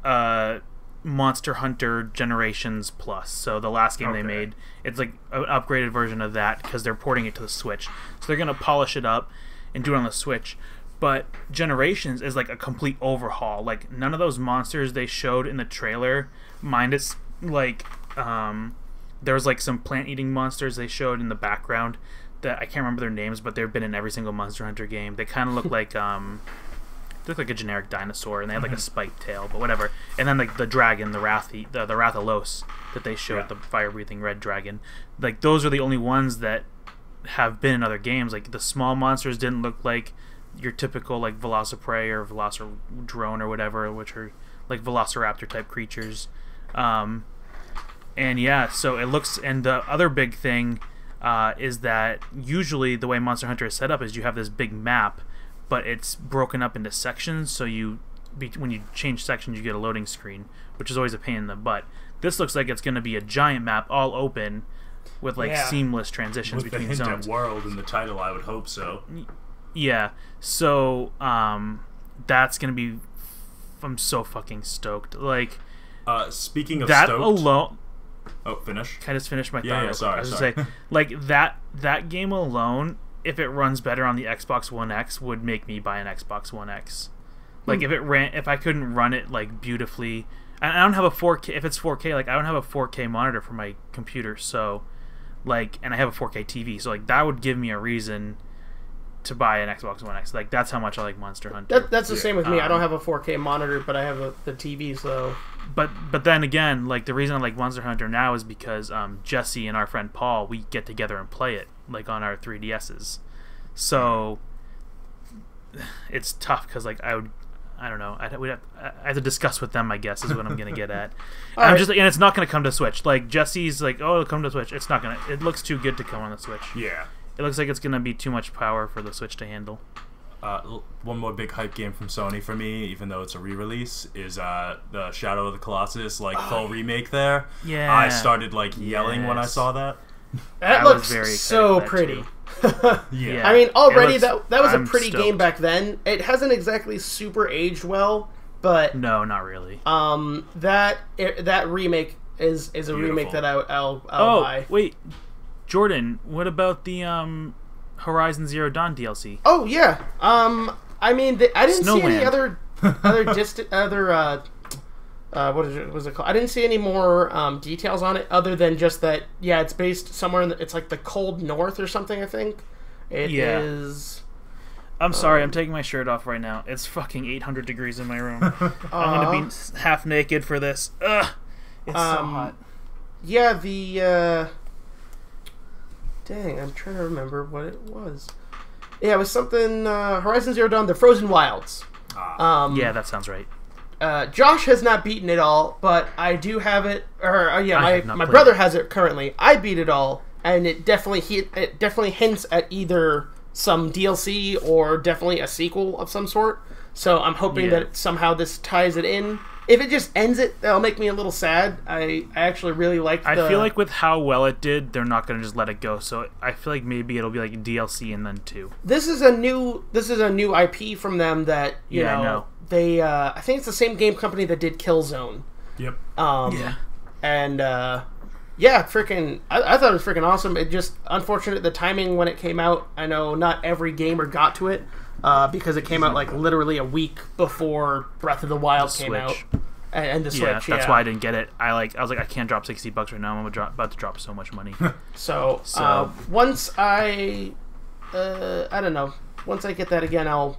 uh Monster Hunter Generations Plus. So the last game they made, it's like an upgraded version of that because they're porting it to the Switch. So they're gonna polish it up and do it on the Switch. But Generations is like a complete overhaul. Like none of those monsters they showed in the trailer, minus like um, there was like some plant-eating monsters they showed in the background that I can't remember their names, but they've been in every single Monster Hunter game. They kind of look like um, they look like a generic dinosaur, and they have like a spiked tail, but whatever. And then like the dragon, the Rathi, the the Rathalos that they showed, Yeah. the fire-breathing red dragon. Like those are the only ones that have been in other games. Like the small monsters didn't look like your typical like Velociprey or Velociraptor drone or whatever, which are like Velociraptor type creatures. Um, and yeah, so it looks. And the other big thing uh, is that usually the way Monster Hunter is set up is you have this big map, but it's broken up into sections. So you, be, when you change sections, you get a loading screen, which is always a pain in the butt. This looks like it's going to be a giant map, all open, with like Yeah. seamless transitions With the between hint zones. at world in the title, I would hope so. Yeah. So um, that's gonna be. I'm so fucking stoked. Like Uh, speaking of that stoked, alone. oh, finish. Can I just finish my thought? Yeah, yeah, sorry, I was sorry. say, like that that game alone, if it runs better on the Xbox One X, would make me buy an Xbox One X. Like Hmm. if it ran, if I couldn't run it like beautifully, and I don't have a 4K. If it's 4K, like I don't have a 4K monitor for my computer, so like, and I have a 4K TV, so like that would give me a reason to buy an Xbox One X. Like that's how much I like Monster Hunter. That, that's the same with me. I um, don't have a 4K monitor, but I have a, the TV, so but but then again, like the reason I like Monster Hunter now is because um, Jesse and our friend Paul we get together and play it like on our 3DSs. So it's tough because like I would. I don't know. I'd, we'd have, I have to discuss with them. I guess is what I'm gonna get at. And I'm Alright. just and it's not gonna come to Switch. Like Jesse's like, oh, it'll come to Switch. It's not gonna. It looks too good to come on the Switch. Yeah. It looks like it's gonna be too much power for the Switch to handle. Uh, one more big hype game from Sony for me, even though it's a re-release, is uh, the Shadow of the Colossus like full remake. There, Yeah. I started like yelling when I saw that. That I looks very so that, pretty. Yeah. I mean, already looks- that that was I'm a pretty stoked. game back then. It hasn't exactly super aged well, but No, not really. um, that it, that remake is is a remake that I, I'll I'll Oh buy. wait, Jordan, what about the um, Horizon Zero Dawn DLC? Oh yeah. Um, I mean, the, I didn't see any other other distant other uh, uh, what is it? Was it called? I didn't see any more um, details on it other than just that. Yeah, it's based somewhere in the, it's like the cold north or something. I think it is. Yeah. I'm sorry, I'm taking my shirt off right now. It's fucking 800 degrees in my room. I'm gonna be half naked for this. Ugh, it's so Um, hot. Yeah, the uh, dang, I'm trying to remember what it was. Yeah, it was something uh, Horizon Zero Dawn: The Frozen Wilds. Ah. Um, Yeah, that sounds right. Uh, Josh has not beaten it all, but I do have it. Or uh, yeah, I my my brother it. has it currently. I beat it all, and it definitely he, it definitely hints at either some DLC or definitely a sequel of some sort. So I'm hoping Yeah. that somehow this ties it in. If it just ends it, that'll make me a little sad. I, I actually really liked. I feel like with how well it did, they're not gonna just let it go. So I feel like maybe it'll be like DLC and then two. this is a new this is a new IP from them that you Yeah, I know, know. they uh, I think it's the same game company that did Killzone. Yep. Um, yeah. and uh, yeah, freaking, I, I thought it was freaking awesome. It just unfortunate the timing when it came out. I know not every gamer got to it uh, because it came out like literally a week before Breath of the Wild The came out, and, and the Yeah, that's yeah. why I didn't get it. I like I was like I can't drop sixty bucks right now. I'm about to drop so much money. So, So- Uh, once I, uh, I don't know, once I get that again, I'll,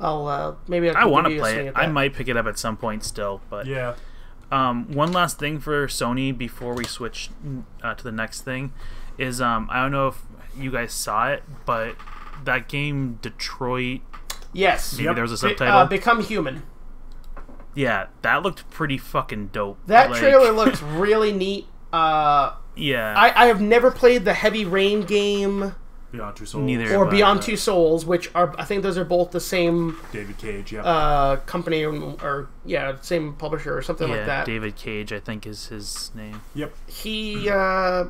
I'll uh, maybe I'll I want to play it. I might pick it up at some point still, but Yeah. Um, one last thing for Sony before we switch uh, to the next thing is um, I don't know if you guys saw it, but that game Detroit, Yes. maybe Yep. there was a Be- subtitle. uh, Become Human. yeah, that looked pretty fucking dope. That Like, trailer looks really neat. Uh, Yeah, I, I have never played the Heavy Rain game Beyond Two Souls. Neither. or Beyond uh, Two Souls, which are I think those are both the same David Cage. yeah. uh, company or, or yeah, same publisher or something yeah, like that. David Cage, I think is his name. yep. He uh,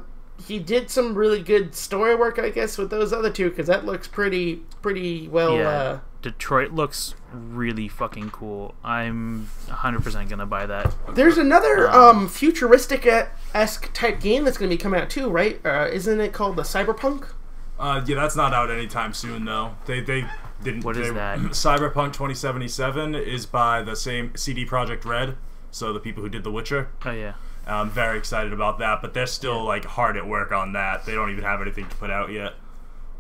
he did some really good story work, I guess, with those other two because that looks pretty pretty well. yeah, Uh, Detroit looks really fucking cool. I'm 100% gonna buy that. there's another um, futuristic esque type game that's going to be coming out too, right? Uh, isn't it called the Cyberpunk? Uh, yeah, that's not out anytime soon though. They they didn't. What is they- that? Cyberpunk 2077 is by the same CD Projekt Red, so the people who did The Witcher. Oh yeah. I'm very excited about that, but they're still like hard at work on that. They don't even have anything to put out yet.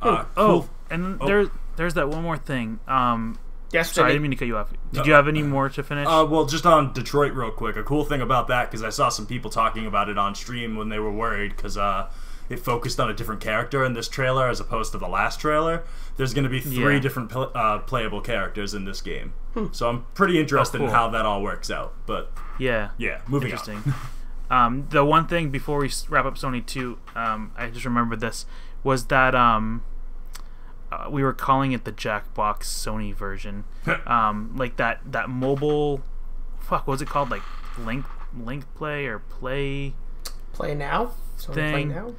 Uh, Oh, cool. and Oh. there's there's that one more thing. Um, Destiny. sorry, I didn't mean to cut you off. Did No. you have any more to finish? Uh, well, just on Detroit, real quick. A cool thing about that, because I saw some people talking about it on stream when they were worried, because uh, it focused on a different character in this trailer as opposed to the last trailer. There's going to be three Yeah. different pl- uh, playable characters in this game, so I'm pretty interested in cool. how that all works out. But yeah. yeah, moving Interesting. on. um, the one thing before we wrap up Sony 2, um, I just remembered this, was that um, uh, we were calling it the Jackbox Sony version. um, like that, that mobile. Fuck, what was it called? Like Link Link Play or Play. Play now. So play Thing. now.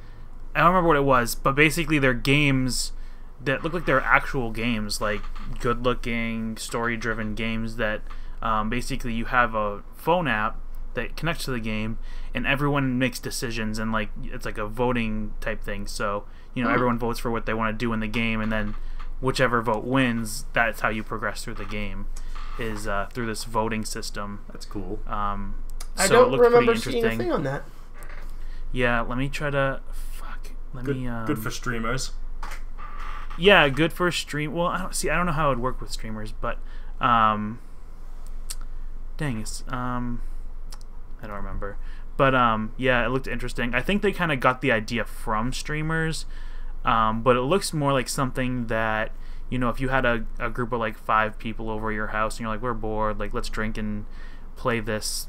I don't remember what it was, but basically they're games that look like they're actual games, like good looking, story driven games that um, basically you have a phone app that connects to the game and everyone makes decisions and like it's like a voting type thing. So, you know, everyone votes for what they want to do in the game and then whichever vote wins, that's how you progress through the game is uh, through this voting system. That's cool. Um, I so it don't looked pretty remember seeing a thing on that. Yeah, let me try to fuck. Let Good, me um, good for streamers. Yeah, good for stream. Well, I don't see. I don't know how it would work with streamers, but um, dang, it's um, I don't remember. But um, yeah, it looked interesting. I think they kind of got the idea from streamers, um, but it looks more like something that you know, if you had a, a group of like five people over your house and you're like, we're bored, like let's drink and play this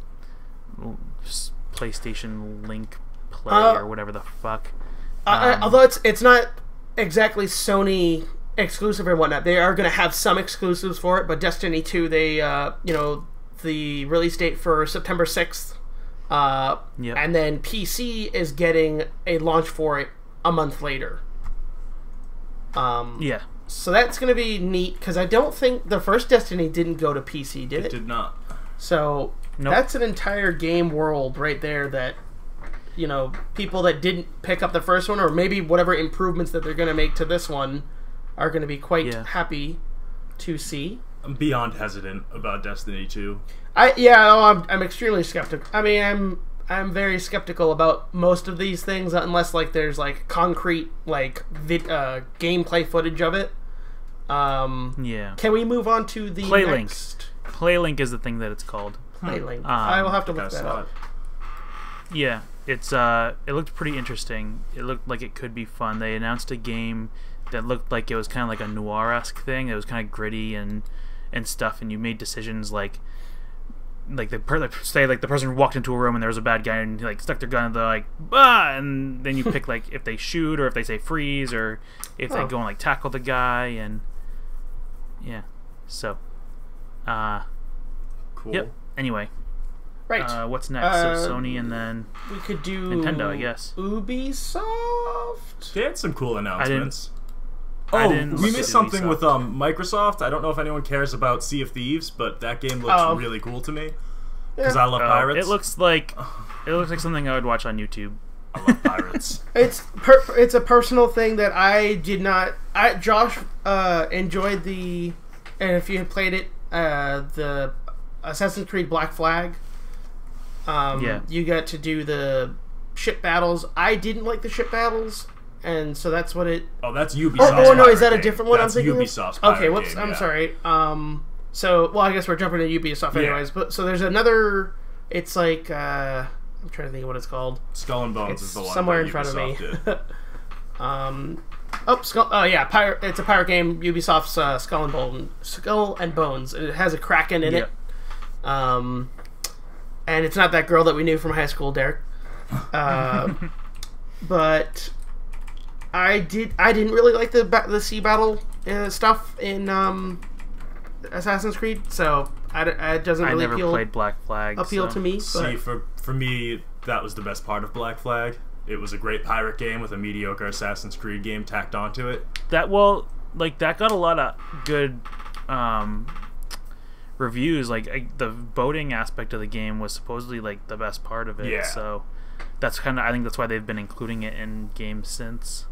PlayStation Link play Uh, or whatever the fuck. Uh, Um, although it's it's not exactly Sony exclusive or whatnot, they are going to have some exclusives for it. But Destiny Two, they uh, you know the release date for September sixth, uh, Yep. and then PC is getting a launch for it a month later. Um, Yeah. so that's going to be neat because I don't think the first Destiny didn't go to PC, did it? It did not. So Nope. that's an entire game world right there that you know people that didn't pick up the first one or maybe whatever improvements that they're going to make to this one are going to be quite Yeah. happy to see. I'm beyond hesitant about Destiny 2. I yeah, oh, I'm I'm extremely skeptical. I mean, I'm I'm very skeptical about most of these things unless like there's like concrete like vid, uh, gameplay footage of it. Um, Yeah. can we move on to the Playlink. next Playlink is the thing that it's called. Playlink? Um, I will have to I look that up. it. Yeah, it's uh, it looked pretty interesting. It looked like it could be fun. They announced a game that looked like it was kind of like a noir esque thing. It was kind of gritty and and stuff, and you made decisions like like the per- like, say like the person walked into a room and there was a bad guy and he, like stuck their gun and they're like bah and then you pick like if they shoot or if they say freeze or if they Oh. go and like tackle the guy and yeah so uh Cool. yep anyway Right. uh, what's next Uh, so Sony and then we could do Nintendo, I guess. Ubisoft. They had some cool announcements. I Oh, we missed something Ubisoft. with um Microsoft. I don't know if anyone cares about Sea of Thieves, but that game looks Oh. really cool to me because Yeah. I love Oh, pirates. it looks like it looks like something I would watch on YouTube I love pirates. It's per- it's a personal thing that I did not. I Josh uh, enjoyed the, and if you had played it, uh, the Assassin's Creed Black Flag. Um, Yeah. You got to do the ship battles. I didn't like the ship battles, and so that's what it. oh, that's Ubisoft. Oh, oh no, is that a different one? That's I'm thinking. of? Ubisoft's Okay, whoops. game, I'm yeah. sorry. Um, so well, I guess we're jumping to Ubisoft Yeah. anyways. But so there's another. It's like uh, I'm trying to think of what it's called. Skull and Bones It's is the one somewhere in front of me. Um, oh, Skull, oh yeah, pirate. It's a pirate game. Ubisoft's uh, Skull and Bones. Skull and Bones. It has a kraken in it. Um, and it's not that girl that we knew from high school, Derek. Uh, but I did. I didn't really like the the sea battle uh, stuff in um, Assassin's Creed, so I, d- it doesn't I really never appeal played Black Flag appeal so- to me. See, for for me, that was the best part of Black Flag. It was a great pirate game with a mediocre Assassin's Creed game tacked onto it. that well like that got a lot of good um reviews like I, the boating aspect of the game was supposedly like the best part of it Yeah. so that's kind of i think that's why they've been including it in games since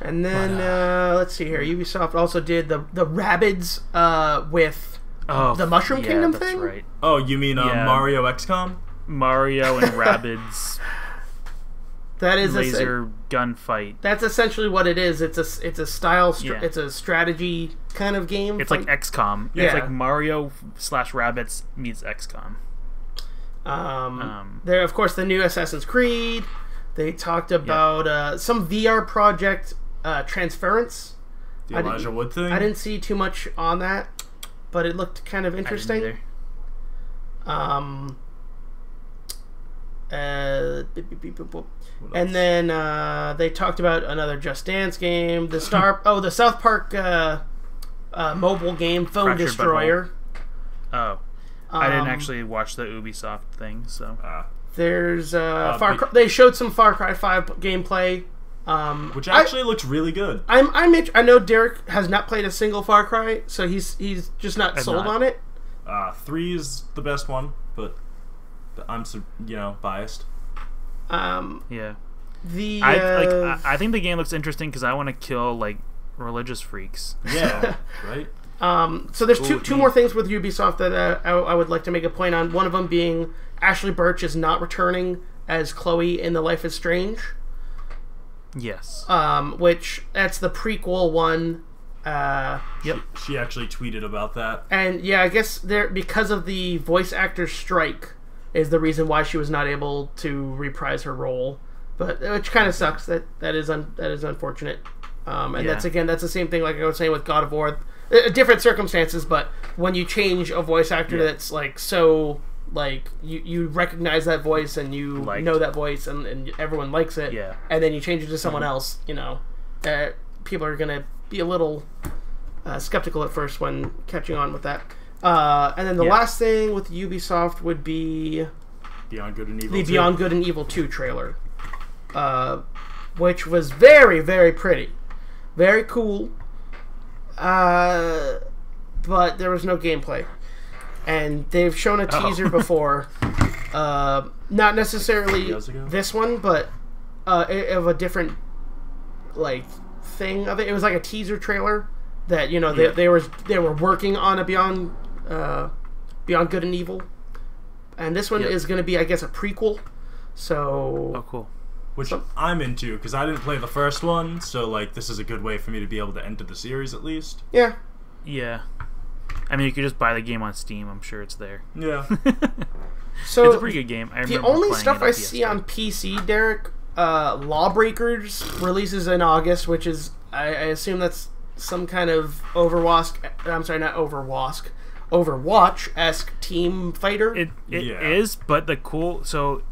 And then uh, let's see here. Ubisoft also did the the Rabbids uh, with oh The Mushroom yeah, Kingdom that's thing? right Oh, you mean uh, Yeah. Mario XCOM? mario and rabbids that is a, laser gunfight that's essentially what it is. It's a it's a style str- Yeah. it's a strategy kind of game. it's like xcom Yeah. it's like mario slash rabbids meets xcom um, um, there of course the new Assassin's Creed. They talked about uh, some VR project uh, transference. The I didn't- Elijah Wood thing? I didn't see too much on that, but it looked kind of I didn't interesting. Um, uh, beep, beep, beep, beep, beep. And then uh, they talked about another Just Dance game, the Star. oh, the South Park uh, uh, mobile game, Phone Fractured Destroyer. oh i didn't Um, actually watch the ubisoft thing so Ah. There's uh, Uh, Far. but- Cry, they showed some Far Cry Five gameplay. Um, which I- actually looked really good. I'm I'm int- I know Derek has not played a single Far Cry, so he's he's just not I've sold not. on it. Uh, three is the best one, but I'm so you know biased. Um, yeah the I uh, like. I, I think the game looks interesting because I want to kill like religious freaks. Yeah, right. Um, so there's Cool two two me. more things with Ubisoft that uh, I, I would like to make a point on. One of them being Ashley Burch is not returning as Chloe in The Life is Strange, Yes. um, which that's the prequel one. Uh, yep. She actually tweeted about that. and yeah, I guess there because of the voice actor strike is the reason why she was not able to reprise her role. But which kind of sucks. That that is un, that is unfortunate. Um, and Yeah. that's again that's the same thing like I was saying with God of War. Uh, different circumstances, but when you change a voice actor Yeah. that's like so like you, you recognize that voice and you Liked. know that voice and, and everyone likes it Yeah. and then you change it to someone Mm-hmm. else you know uh, people are gonna be a little uh, skeptical at first when catching on with that uh, and then the Yeah. last thing with Ubisoft would be Beyond Good and Evil. the 2. Beyond Good and Evil 2 trailer, uh, which was very, very pretty. Very cool. Uh, but there was no gameplay. And they've shown a Oh. teaser before. Uh, not necessarily years this one, but uh, of a different like thing of it. It was like a teaser trailer that you know they, Yeah. they were they were working on a Beyond uh, Beyond Good and Evil, and this one Yep. is going to be I guess a prequel. So Oh, cool. which I'm into because I didn't play the first one, so like this is a good way for me to be able to enter the series at least. yeah, Yeah. I mean, you could just buy the game on Steam. I'm sure it's there. Yeah. So it's a pretty good game. I the only stuff it on I see on PC, Derek, uh, Lawbreakers releases in August, which is I, I assume that's some kind of Overwatch. I'm sorry, not Overwatch, Overwatch esque team fighter. It it is, Yeah. but the cool. So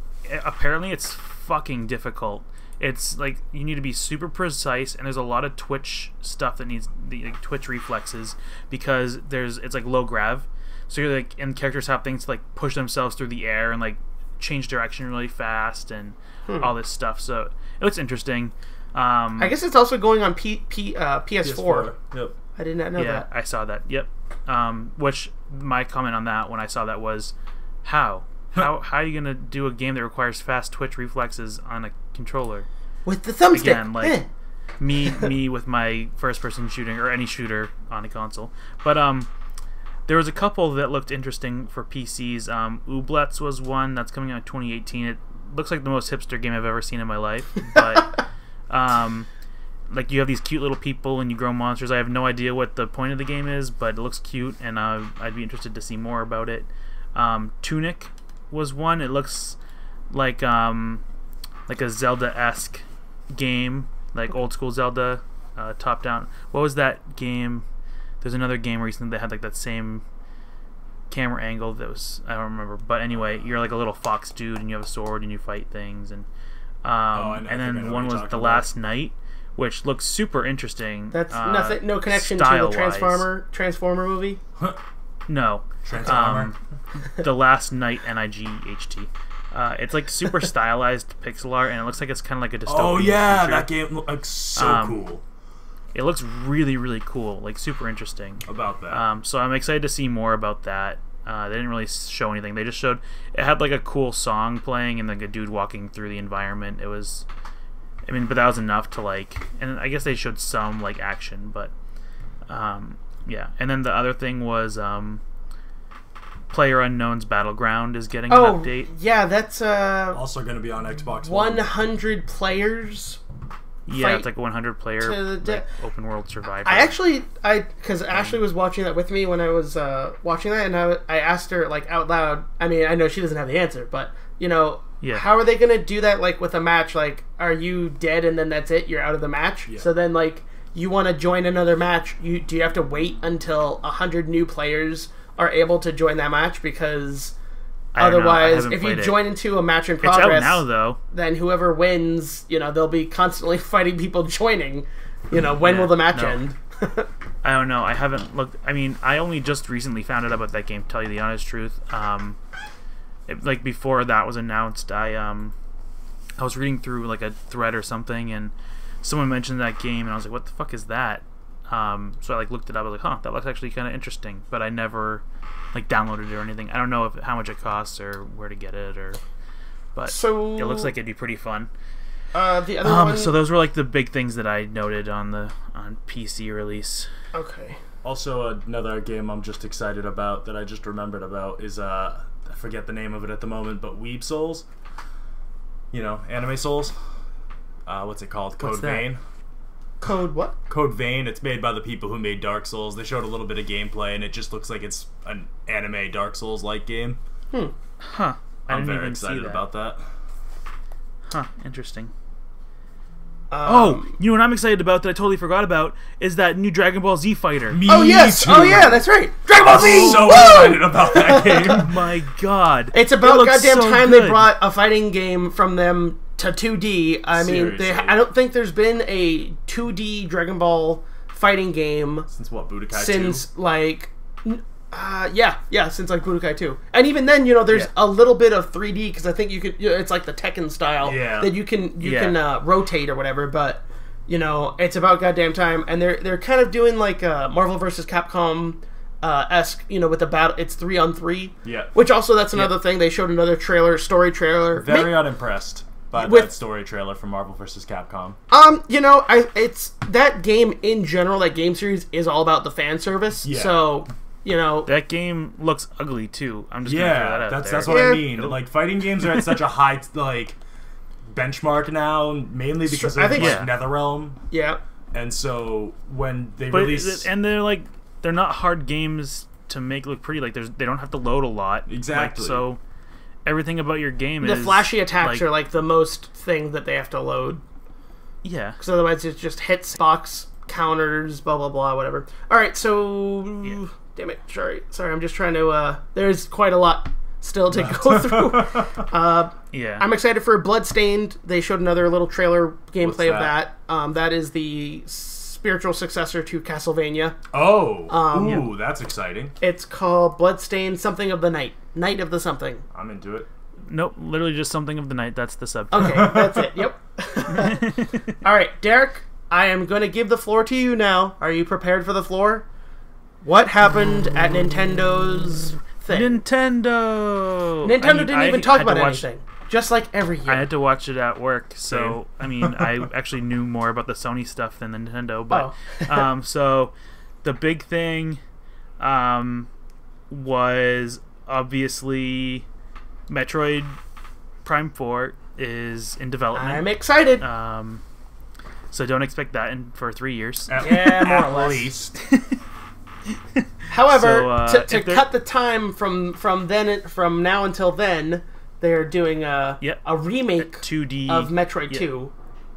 apparently, it's fucking difficult. It's like you need to be super precise, and there's a lot of Twitch stuff that needs the like, Twitch reflexes because there's it's like low grav. So you're like, and characters have things to like push themselves through the air and like change direction really fast and all this stuff. So it looks interesting. Um, I guess it's also going on P, P, uh, PS4. Yep. I did not know that. yeah, that. I saw that. Yep. Um, which my comment on that when I saw that was, how how how are you gonna do a game that requires fast twitch reflexes on a controller? With the thumbstick. Again, like Eh. me me with my first person shooting or any shooter on a console. But um, there was a couple that looked interesting for PCs. Um, Ooblets was one that's coming out in 2018. It looks like the most hipster game I've ever seen in my life, but. um, like you have these cute little people and you grow monsters. I have no idea what the point of the game is, but it looks cute, and uh, I'd be interested to see more about it. Um, Tunic was one. It looks like um, like a Zelda esque game, like old school Zelda, uh, top down. What was that game? There's another game recently that had like that same camera angle that was I don't remember. But anyway, you're like a little fox dude and you have a sword and you fight things and um, I and know- I then one was the talking last night, which looks super interesting. That's uh, nothing. No connection to the. Transformer Transformer movie. No, Transformer. um, the last night N I G H T. Uh, it's like super stylized pixel art, and it looks like it's kind of like a dystopian. oh yeah, future. that game looks so Um, cool. It looks really, really cool, like super interesting. About that. Um, so I'm excited to see more about that. Uh, they didn't really show anything. They just showed it had like a cool song playing and like a dude walking through the environment. It was, I mean, but that was enough to like. And I guess they showed some like action, but um, yeah. And then the other thing was um, Player Unknown's Battleground is getting Oh, an update. yeah, that's uh, also going to be on Xbox 100 players. Yeah, fight it's like 100 player de- like, open world survivor. I actually, I because Ashley was watching that with me when I was uh, watching that, and I, I asked her like out loud. I mean, I know she doesn't have the answer, but you know, Yeah. how are they gonna do that? Like with a match, like are you dead and then that's it? You're out of the match. Yeah. So then, like, you want to join another match? You do you have to wait until a hundred new players are able to join that match because I don't know. I otherwise, if you it. join into a match in it's progress, out now though. then whoever wins, you know, they'll be constantly fighting people joining. You know, when Yeah, will the match no. end? I don't know. I haven't looked. I mean, I only just recently found out about that game. To tell you the honest truth, um, it, like before that was announced, I um, I was reading through like a thread or something, and someone mentioned that game, and I was like, "What the fuck is that?" Um, so I like looked it up. I was like, "Huh, that looks actually kind of interesting," but I never like downloaded it or anything. I don't know if how much it costs or where to get it or. But So it looks like it'd be pretty fun. uh, the other Um, one. so those were like the big things that I noted on the on PC release. okay. Also, another game I'm just excited about that I just remembered about is uh, I forget the name of it at the moment, but Weeb Souls. You know, Anime Souls. Uh, what's it called? Code What's that? Vein. Code what? Code Vein. It's made by the people who made Dark Souls. They showed a little bit of gameplay, and it just looks like it's an anime Dark Souls like game. Hmm. Huh. I I'm didn't very even see excited that. about that. Huh, interesting. Um, Oh, you know what I'm excited about that I totally forgot about is that new Dragon Ball Z fighter. Me Oh yes! too. Oh yeah, that's right. Dragon Ball Z. so Woo! excited about that game. Oh my god. It's about looks goddamn so time they brought a fighting game from them to 2D. I mean, they, I don't think there's been a 2D Dragon Ball fighting game Since what Budokai since 2? like. Uh, yeah, yeah, since like Budokai 2. And even then, you know, there's Yeah. a little bit of 3D because I think you could. You know, it's like the Tekken style Yeah. that you can you Yeah. can uh, rotate or whatever. But you know, it's about goddamn time, and they're they're kind of doing like uh, Marvel versus Capcom uh, esque. You know, with the battle, it's three on three. Yeah. Which also that's another thing. They showed another trailer, story trailer. Very Ma- unimpressed by With- that story trailer for Marvel vs. Capcom. um, you know, I it's that game in general, that game series is all about the fan service. Yeah. So, you know, That game looks ugly too. I'm just gonna throw that Yeah, out that's there. that's what Yeah. I mean. Like fighting games are at such a high like benchmark now, mainly because I of think- like, Yeah. NetherRealm, yeah. and so when they but release, and they're like they're not hard games to make look pretty. Like there's they don't have to load a lot. Like, Exactly. so everything about your game The is flashy attacks like- are like the most thing that they have to load. yeah. Because otherwise it's just hits, box, counters, blah blah blah, whatever. Alright, so Yeah. damn it, sorry. Sorry, I'm just trying to uh there's quite a lot still to go through. uh Yeah. I'm excited for Bloodstained. They showed another little trailer gameplay of that? that. Um that is the spiritual successor to Castlevania. Oh, Um, ooh, that's exciting. It's called Bloodstained something of the night. Night of the something. I'm into it. nope. Literally just something of the night. That's the sub. Okay, that's it. Yep. All right, Derek, I am going to give the floor to you now. Are you prepared for the floor? What happened at Nintendo's thing? Nintendo. Nintendo I mean, didn't I even talk had to about watch- anything. Just like every year. I had to watch it at work, so I mean, I actually knew more about the Sony stuff than the Nintendo. But Oh. um, so the big thing um, was obviously Metroid Prime Four is in development. I'm excited. um, so don't expect that in for three years. At, Yeah, more or at less. least. However, so, uh, to, to cut the time from from then from now until then, they're doing a Yep. a remake 2D of Metroid yeah. Two.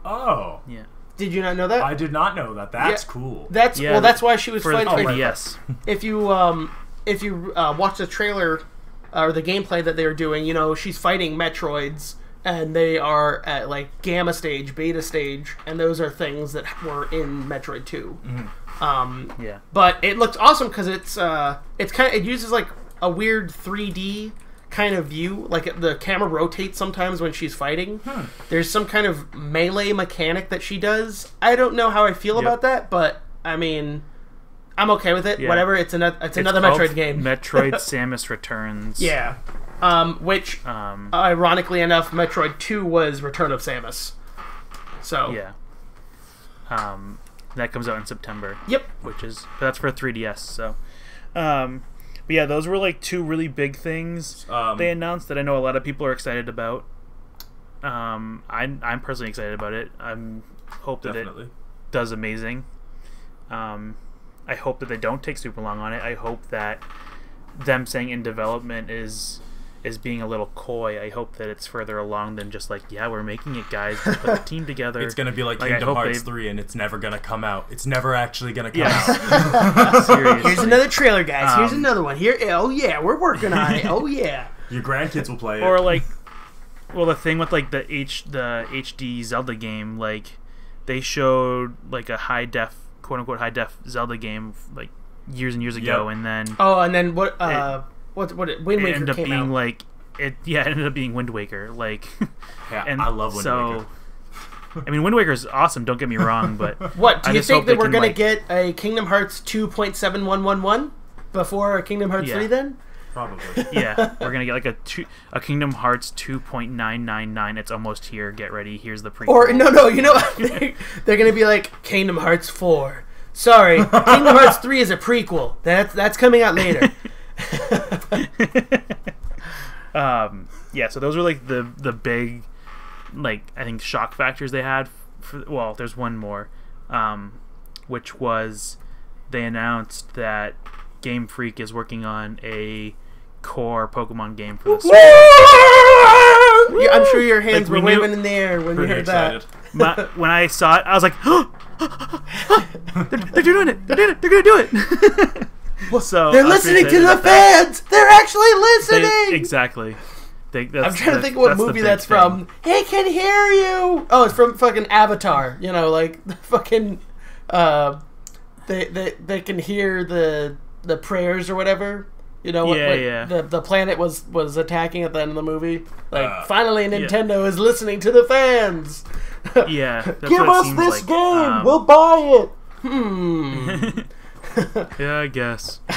Oh, Yeah, Did you not know that? I did not know that. That's Yeah. cool. that's Yeah, well. That's why she was for the fighting. like, 3DS. if you um if you uh, watch the trailer uh, or the gameplay that they were doing, you know she's fighting Metroids and they are at like gamma stage, beta stage, and those are things that were in Metroid 2 Um, Yeah. but it looks awesome because it's uh it's kind of it uses like a weird 3D kind of view. Like the camera rotates sometimes when she's fighting. There's some kind of melee mechanic that she does. I don't know how I feel Yep. about that, but I mean, I'm okay with it. Yeah. Whatever. It's another it's, It's another Metroid game. Metroid Samus Returns. yeah. Um, which Um, ironically enough, Metroid 2 was Return of Samus. So yeah. Um, that comes out in September. Yep. which is that's for 3DS. So, um, but yeah, those were like two really big things Um, they announced that I know a lot of people are excited about. Um, I'm I'm personally excited about it. I'm hope that definitely. it does amazing. Um, I hope that they don't take super long on it. I hope that them saying in development is is being a little coy. I hope that it's further along than just like, yeah, we're making it, guys. Let's put the team together. It's gonna be like Like, Kingdom Hearts they- 3 and it's never gonna come out. It's never actually gonna come Yeah. out. Seriously. Here's another trailer, guys. Here's Um, another one. Here, oh yeah, we're working on it. Oh yeah. Your grandkids will play it. or like well the thing with like the h the hd zelda game like they showed like a high def quote unquote high def zelda game like years and years ago Yep. and then Oh, and then what? Uh, what? What? Wind it Waker ended up came being out. like it yeah it ended up being wind waker like yeah, and I love Wind so Waker. i mean wind waker is awesome don't get me wrong but What? Do I you think that we're can, gonna like- get a Kingdom Hearts two point seven one one one before Kingdom Hearts Yeah. three? Then Probably. yeah we're gonna get like a two, a kingdom hearts 2.999 it's almost here get ready here's the prequel or no, no. You know they're gonna be like Kingdom Hearts four. Sorry, Kingdom Hearts three is a prequel. That's that's coming out later. um yeah so those were like the the big like i think shock factors they had for well there's one more um which was they announced that game freak is working on a core pokemon game for the Switch. Yeah, I'm sure your hands Like, we were knew- waving in the air when you heard excited. My, when i saw it i was like they're, they're doing it. They're doing it. They're gonna do it so They're listening to the about that. fans. They're actually They- listening. exactly They, that's, I'm trying to think of what that's movie that's thing. from. He can hear you. Oh, it's from fucking Avatar. You know, like the fucking, uh, they they they can hear the the prayers or whatever. You know, what, Yeah, what yeah. the the planet was was attacking at the end of the movie. Like, Uh, finally, Nintendo is listening to the fans. Yeah, that's Give what it us seems this like. game. Um, we'll buy it. Hmm. Yeah, I guess.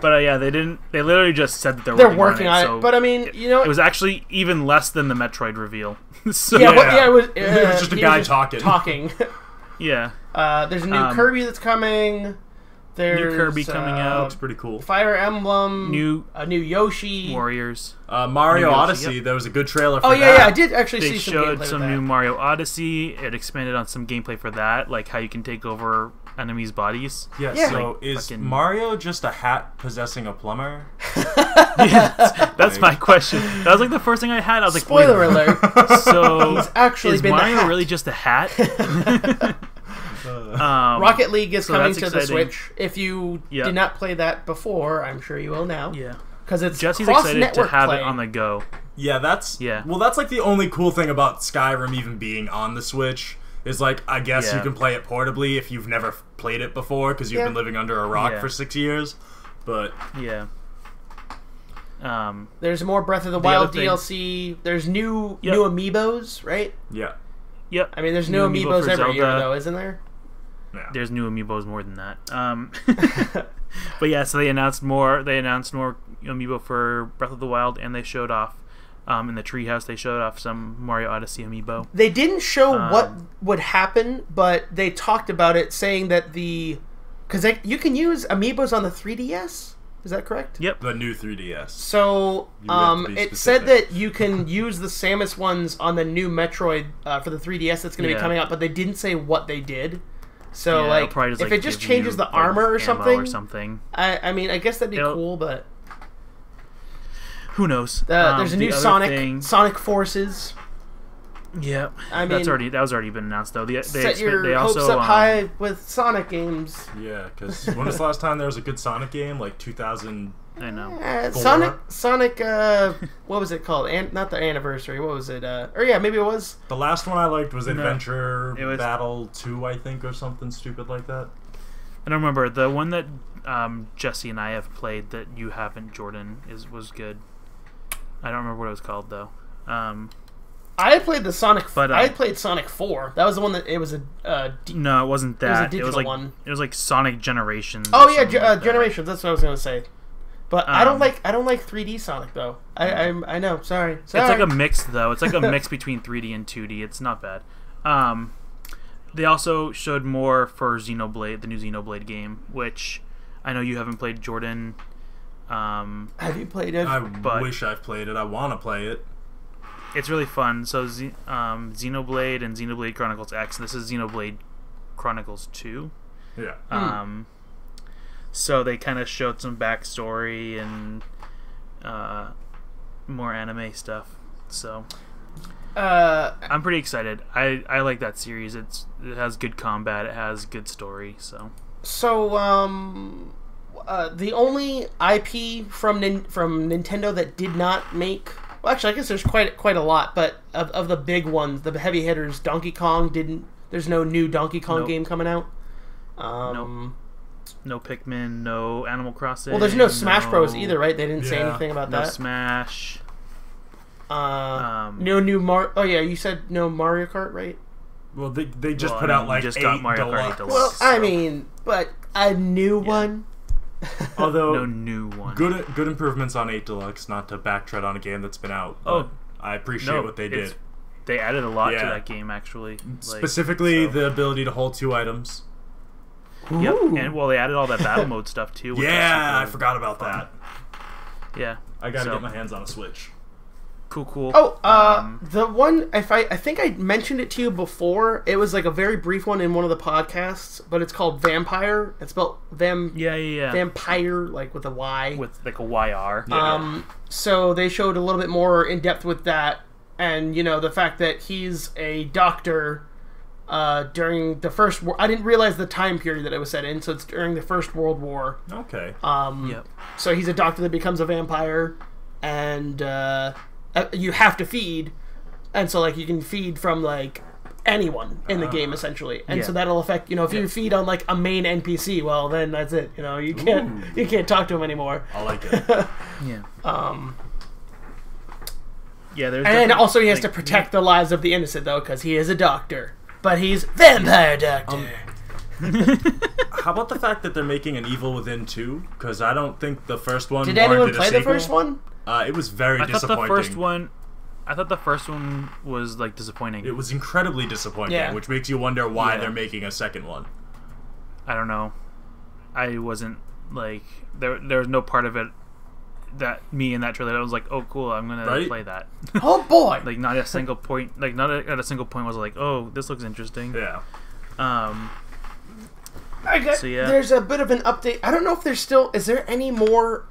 but uh, yeah, they didn't. They literally just said that they're They're working, working on it, so but I mean, you know, it was actually even less than the Metroid reveal. so yeah, yeah, what, yeah, it was. Uh, It was just a he guy talking. Talking. yeah. Uh, there's a new Um, Kirby that's coming. There's new Kirby coming uh, out. Looks pretty cool. Fire Emblem. New a new Yoshi. Warriors. Uh, Mario Yoshi, Odyssey. yep. There was a good trailer for Oh that. yeah, yeah, I did actually They see some showed gameplay some new. Mario Odyssey. It expanded on some gameplay for that, like how you can take over enemies' bodies. Yeah, Yeah. so Like is fucking- Mario just a hat possessing a plumber? yes, that's my question. That was like the first thing I had. I was like, wait Spoiler alert. So He's actually is been the Mario hat. really just a hat? um, Rocket League is so coming that's to the. Switch. If you Yeah. did not play that before, I'm sure you will now. Yeah, Because it's Jesse's cross excited to network have play. it on the go. Yeah, that's Yeah. Well, that's like the only cool thing about Skyrim even being on the Switch is like I guess you can play it portably if you've never played it before because you've Yeah. been living under a rock Yeah. for six years. But Yeah. Um, There's more Breath of the, The Wild other thing- DLC. There's new Yep. new amiibos, right? yeah, yep. I mean, there's new, New amiibo amiibos for every year, though, isn't there? yeah. There's new amiibos more than that. Um, but yeah, so they announced more. They announced more amiibo for Breath of the Wild, and they showed off um, in the treehouse. They showed off some Mario Odyssey amiibo. They didn't show what Um, would happen, but they talked about it, saying that the because you can use amiibos on the 3DS. Is that correct? Yep. the new 3DS. So You have to um, it said that you can use the Samus ones on the new Metroid uh, for the 3DS that's going to Yeah. be coming out, but they didn't say what they did. So Yeah, like, just, if like, it just changes the armor or something, or something. I, I mean, I guess that'd be It'll- cool. But Who knows? uh, Um, there's a the new Sonic thing- Sonic Forces. Yep. I mean, that's already that was already been announced though. The, they Set expe- your they hopes also up um, high with Sonic games. Yeah, because when was the last time there was a good Sonic game? Like 2000. I know. Uh, Sonic, Sonic, uh, what was it called? An- not the anniversary. What was it? Uh, or yeah, maybe it was. The last one I liked was Adventure it was- Battle 2, I think, or something stupid like that. I don't remember the one that um, Jesse and I have played that you haven't, Jordan, is was good. I don't remember what it was called though. Um, I played the Sonic. But, I uh, had played Sonic Four. That was the one that it was a. Uh, d- no, it wasn't was a that. It was like one. it was like Sonic Generations. oh yeah, Ge- uh, like that. Generations. That's what I was gonna say. But I don't Um, like. I don't like 3D Sonic though. I I'm, I know. Sorry. Sorry. It's like a mix though. It's like a mix between 3D and 2D. It's not bad. Um, they also showed more for Xenoblade, the new Xenoblade game, which I know you haven't played, Jordan. Um, Have you played it? I But- wish I've played it. I want to play it. it's really fun. So, Z- um, Xenoblade and Xenoblade Chronicles X. This is Xenoblade Chronicles Two. Yeah. Hmm. Um, so they kind of showed some backstory and uh, more anime stuff. So uh, I'm pretty excited. I, I like that series. It's it has good combat. It has good story. So so um, uh, the only IP from Nin- from Nintendo that did not make. Well, actually, I guess there's quite quite a lot, but of, of the big ones, the heavy hitters, Donkey Kong didn't. There's no new Donkey Kong Nope. game coming out. Um, no Pikmin, no Animal Crossing. Well, there's no Smash no- Bros. either, right? They didn't say anything about No that. Smash. uh, Um, no new Mar. Oh yeah, you said no Mario Kart, right? Well, they, they just Well, put I out mean, like just eight got Mario Kart deluxe. Deluxe. Well, I mean, but a new one. although no new one. good good improvements on eight deluxe. Not to backtread on a game that's been out. Oh. I appreciate No, what they did. They added a lot Yeah. to that game actually. Like, Specifically, so- the ability to hold two items. Yep, Ooh. and well, they added all that battle mode stuff too. which was Yeah, I forgot about fun. that. Yeah, I gotta So- get my hands on a Switch. Cool, cool. Oh, uh, Um, the one if I I think I mentioned it to you before. It was like a very brief one in one of the podcasts, but it's called Vampyr. It's spelled vam yeah, yeah, yeah. vampire like with a Y. With like a YR. Yeah. Um, so they showed a little bit more in depth with that, and you know the fact that he's a doctor uh, during the first. War- I didn't realize the time period that it was set in, so it's during the First World War. Okay. Um, Yep. So he's a doctor that becomes a vampire, and uh, you have to feed, and so like you can feed from like anyone in the game essentially, and Yeah. so that'll affect you know if you feed on like a main NPC, well then that's it. You know you can't Ooh. you can't talk to him anymore. I like it. Yeah. Um, Yeah, there's and also he has like, to protect the lives of the innocent though, because he is a doctor, but he's vampire doctor. Um, How about the fact that they're making an Evil Within 2? Because I don't think the first one Did anyone warranted a play the first one? Uh, it was very I thought the first one. I thought the first one was like disappointing. It was incredibly disappointing, Yeah. which makes you wonder why Yeah. they're making a second one. I don't know. I wasn't like there. There was no part of it that me in that trailer. I was like, oh, cool. I'm gonna Right? play that. Oh boy! like not a single point. Like not a, at a single point was like, oh, this looks interesting. Yeah. Um, I got, So, yeah. There's a bit of an update. I don't know if there's still. Is there any more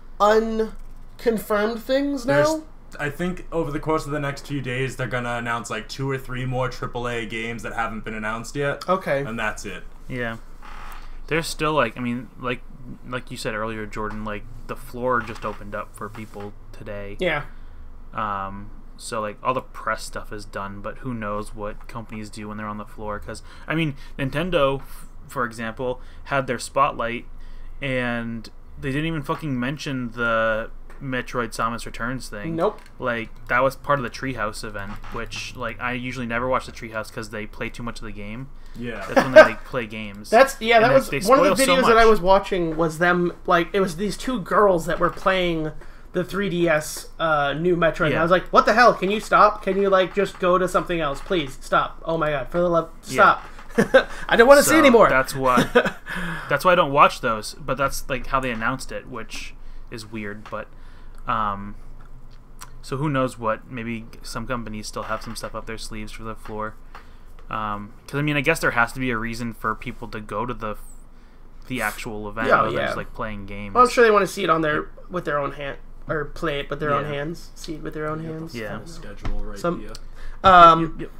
unconfirmed things now? There's, I think over the course of the next few days, they're gonna announce like two or three more AAA games that haven't been announced yet, Okay. and that's it. Yeah. There's still like I mean like like you said earlier, Jordan. Like the floor just opened up for people today. Yeah. Um, so like all the press stuff is done, but who knows what companies do when they're on the floor? Because I mean, Nintendo, f- for example, had their spotlight, and they didn't even fucking mention the Metroid Samus Returns thing. Nope. Like that was part of the Treehouse event, which like I usually never watch the Treehouse because they play too much of the game. Yeah. That's when they like, play games. That's yeah. And That they- was they one of the spoil so videos that I was watching. Was them like it was these two girls that were playing the 3DS uh, new Metroid. And Yeah. I was like, "What the hell? Can you stop? Can you like just go to something else, please? Stop! Oh my god! For the love, stop! I don't want to see anymore." That's why. that's why I don't watch those. But that's like how they announced it, which is weird. But um, so who knows what? Maybe some companies still have some stuff up their sleeves for the floor. Um, because I mean, I guess there has to be a reason for people to go to the the actual event Yeah, other yeah. just like playing games. well, I'm sure they want to see it on their with their own hand or play it with their own hands. See it with their own hands. Yeah. Schedule right Some- here. Um, Yep.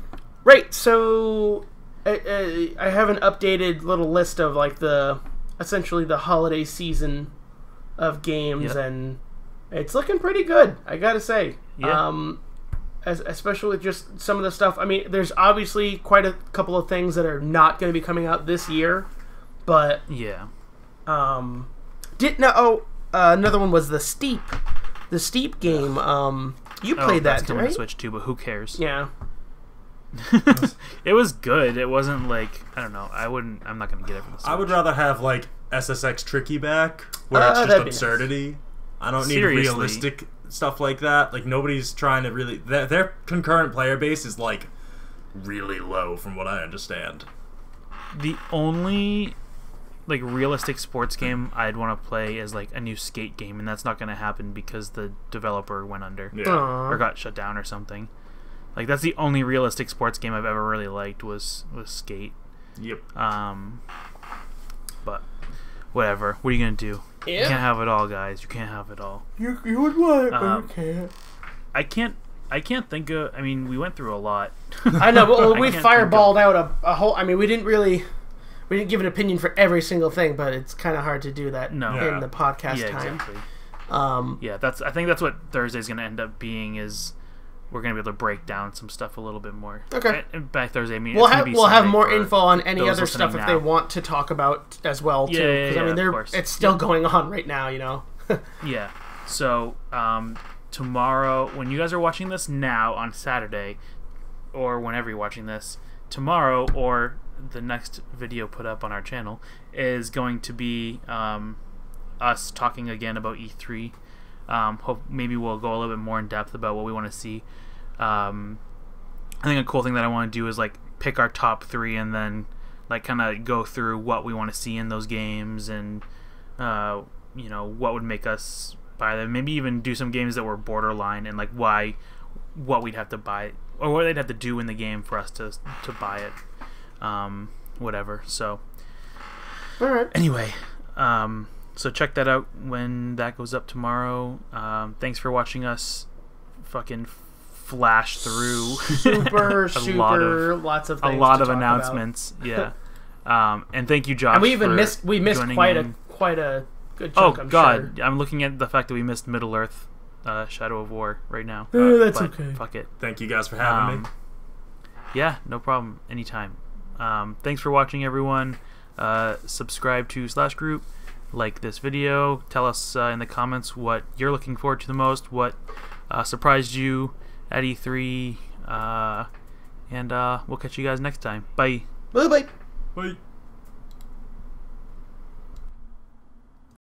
Right. So I, I, I have an updated little list of like the essentially the holiday season of games, Yep. and it's looking pretty good. I gotta say. Yeah. Um, as, especially with just some of the stuff. I mean, there's obviously quite a couple of things that are not going to be coming out this year, but Yeah. um, did no. Oh, uh, another one was the Steep, the Steep game. Um, you Oh, played that's that, coming right? to Switch too, but who cares? Yeah. it was good. It wasn't like I don't know. I wouldn't. I'm not gonna get it for the Switch. I would rather have like SSX Tricky back, where Uh, it's just that'd nice. Absurdity. I don't need Seriously. realistic stuff like that. Like nobody's trying to really. Their, their concurrent player base is like really low, from what I understand. The only like realistic sports game I'd want to play is like a new skate game, and that's not going to happen because the developer went under Yeah. Or got shut down or something. Like that's the only realistic sports game I've ever really liked was was skate. Yep. Um, but whatever. What are you gonna do? You can't have it all, guys. You can't have it all. You, you would want, but Um, you can't. I can't. I can't think of. I mean, we went through a lot. I know, but I we can't fireballed out a, a whole. I mean, we didn't really, we didn't give an opinion for every single thing, but it's kind of hard to do that No. in Yeah. the podcast yeah, time. exactly. Um, Yeah, that's. I think that's what Thursday's going to end up being. Is we're going to be able to break down some stuff a little bit more. Okay. And by Thursday, I mean we'll it's have we'll have more info on any other stuff if listening they want to talk about as well too. Yeah, yeah, I mean, they're it's still going on right now. You know. Yeah. So um, tomorrow, when you guys are watching this now on Saturday, or whenever you're watching this, tomorrow or the next video put up on our channel is going to be um, us talking again about E3. Um, hope maybe we'll go a little bit more in depth about what we want to see. Um, I think a cool thing that I want to do is like pick our top three and then like kind of go through what we want to see in those games and uh, you know what would make us buy them. Maybe even do some games that were borderline and like why what we'd have to buy or what they'd have to do in the game for us to to buy it. Um, whatever. So All right. anyway, um, so check that out when that goes up tomorrow. Um, thanks for watching us fucking flash through Super, a super, lot of lots of a lot to of talk about. announcements. Yeah. Um, and thank you, Josh. and we even for missed we missed joining quite in. a quite a good Oh. I'm God, sure. I'm looking at the fact that we missed Middle Earth, uh, Shadow of War right now. Eh, that's But okay. Fuck it. Thank you guys for having Um, me. Yeah, no problem. Anytime. Um, thanks for watching, everyone. Uh, subscribe to Slash Group. Like this video. Tell us uh, in the comments what you're looking forward to the most. What uh, surprised you at E3. Uh, and uh, we'll catch you guys next time. Bye. Bye bye. Bye.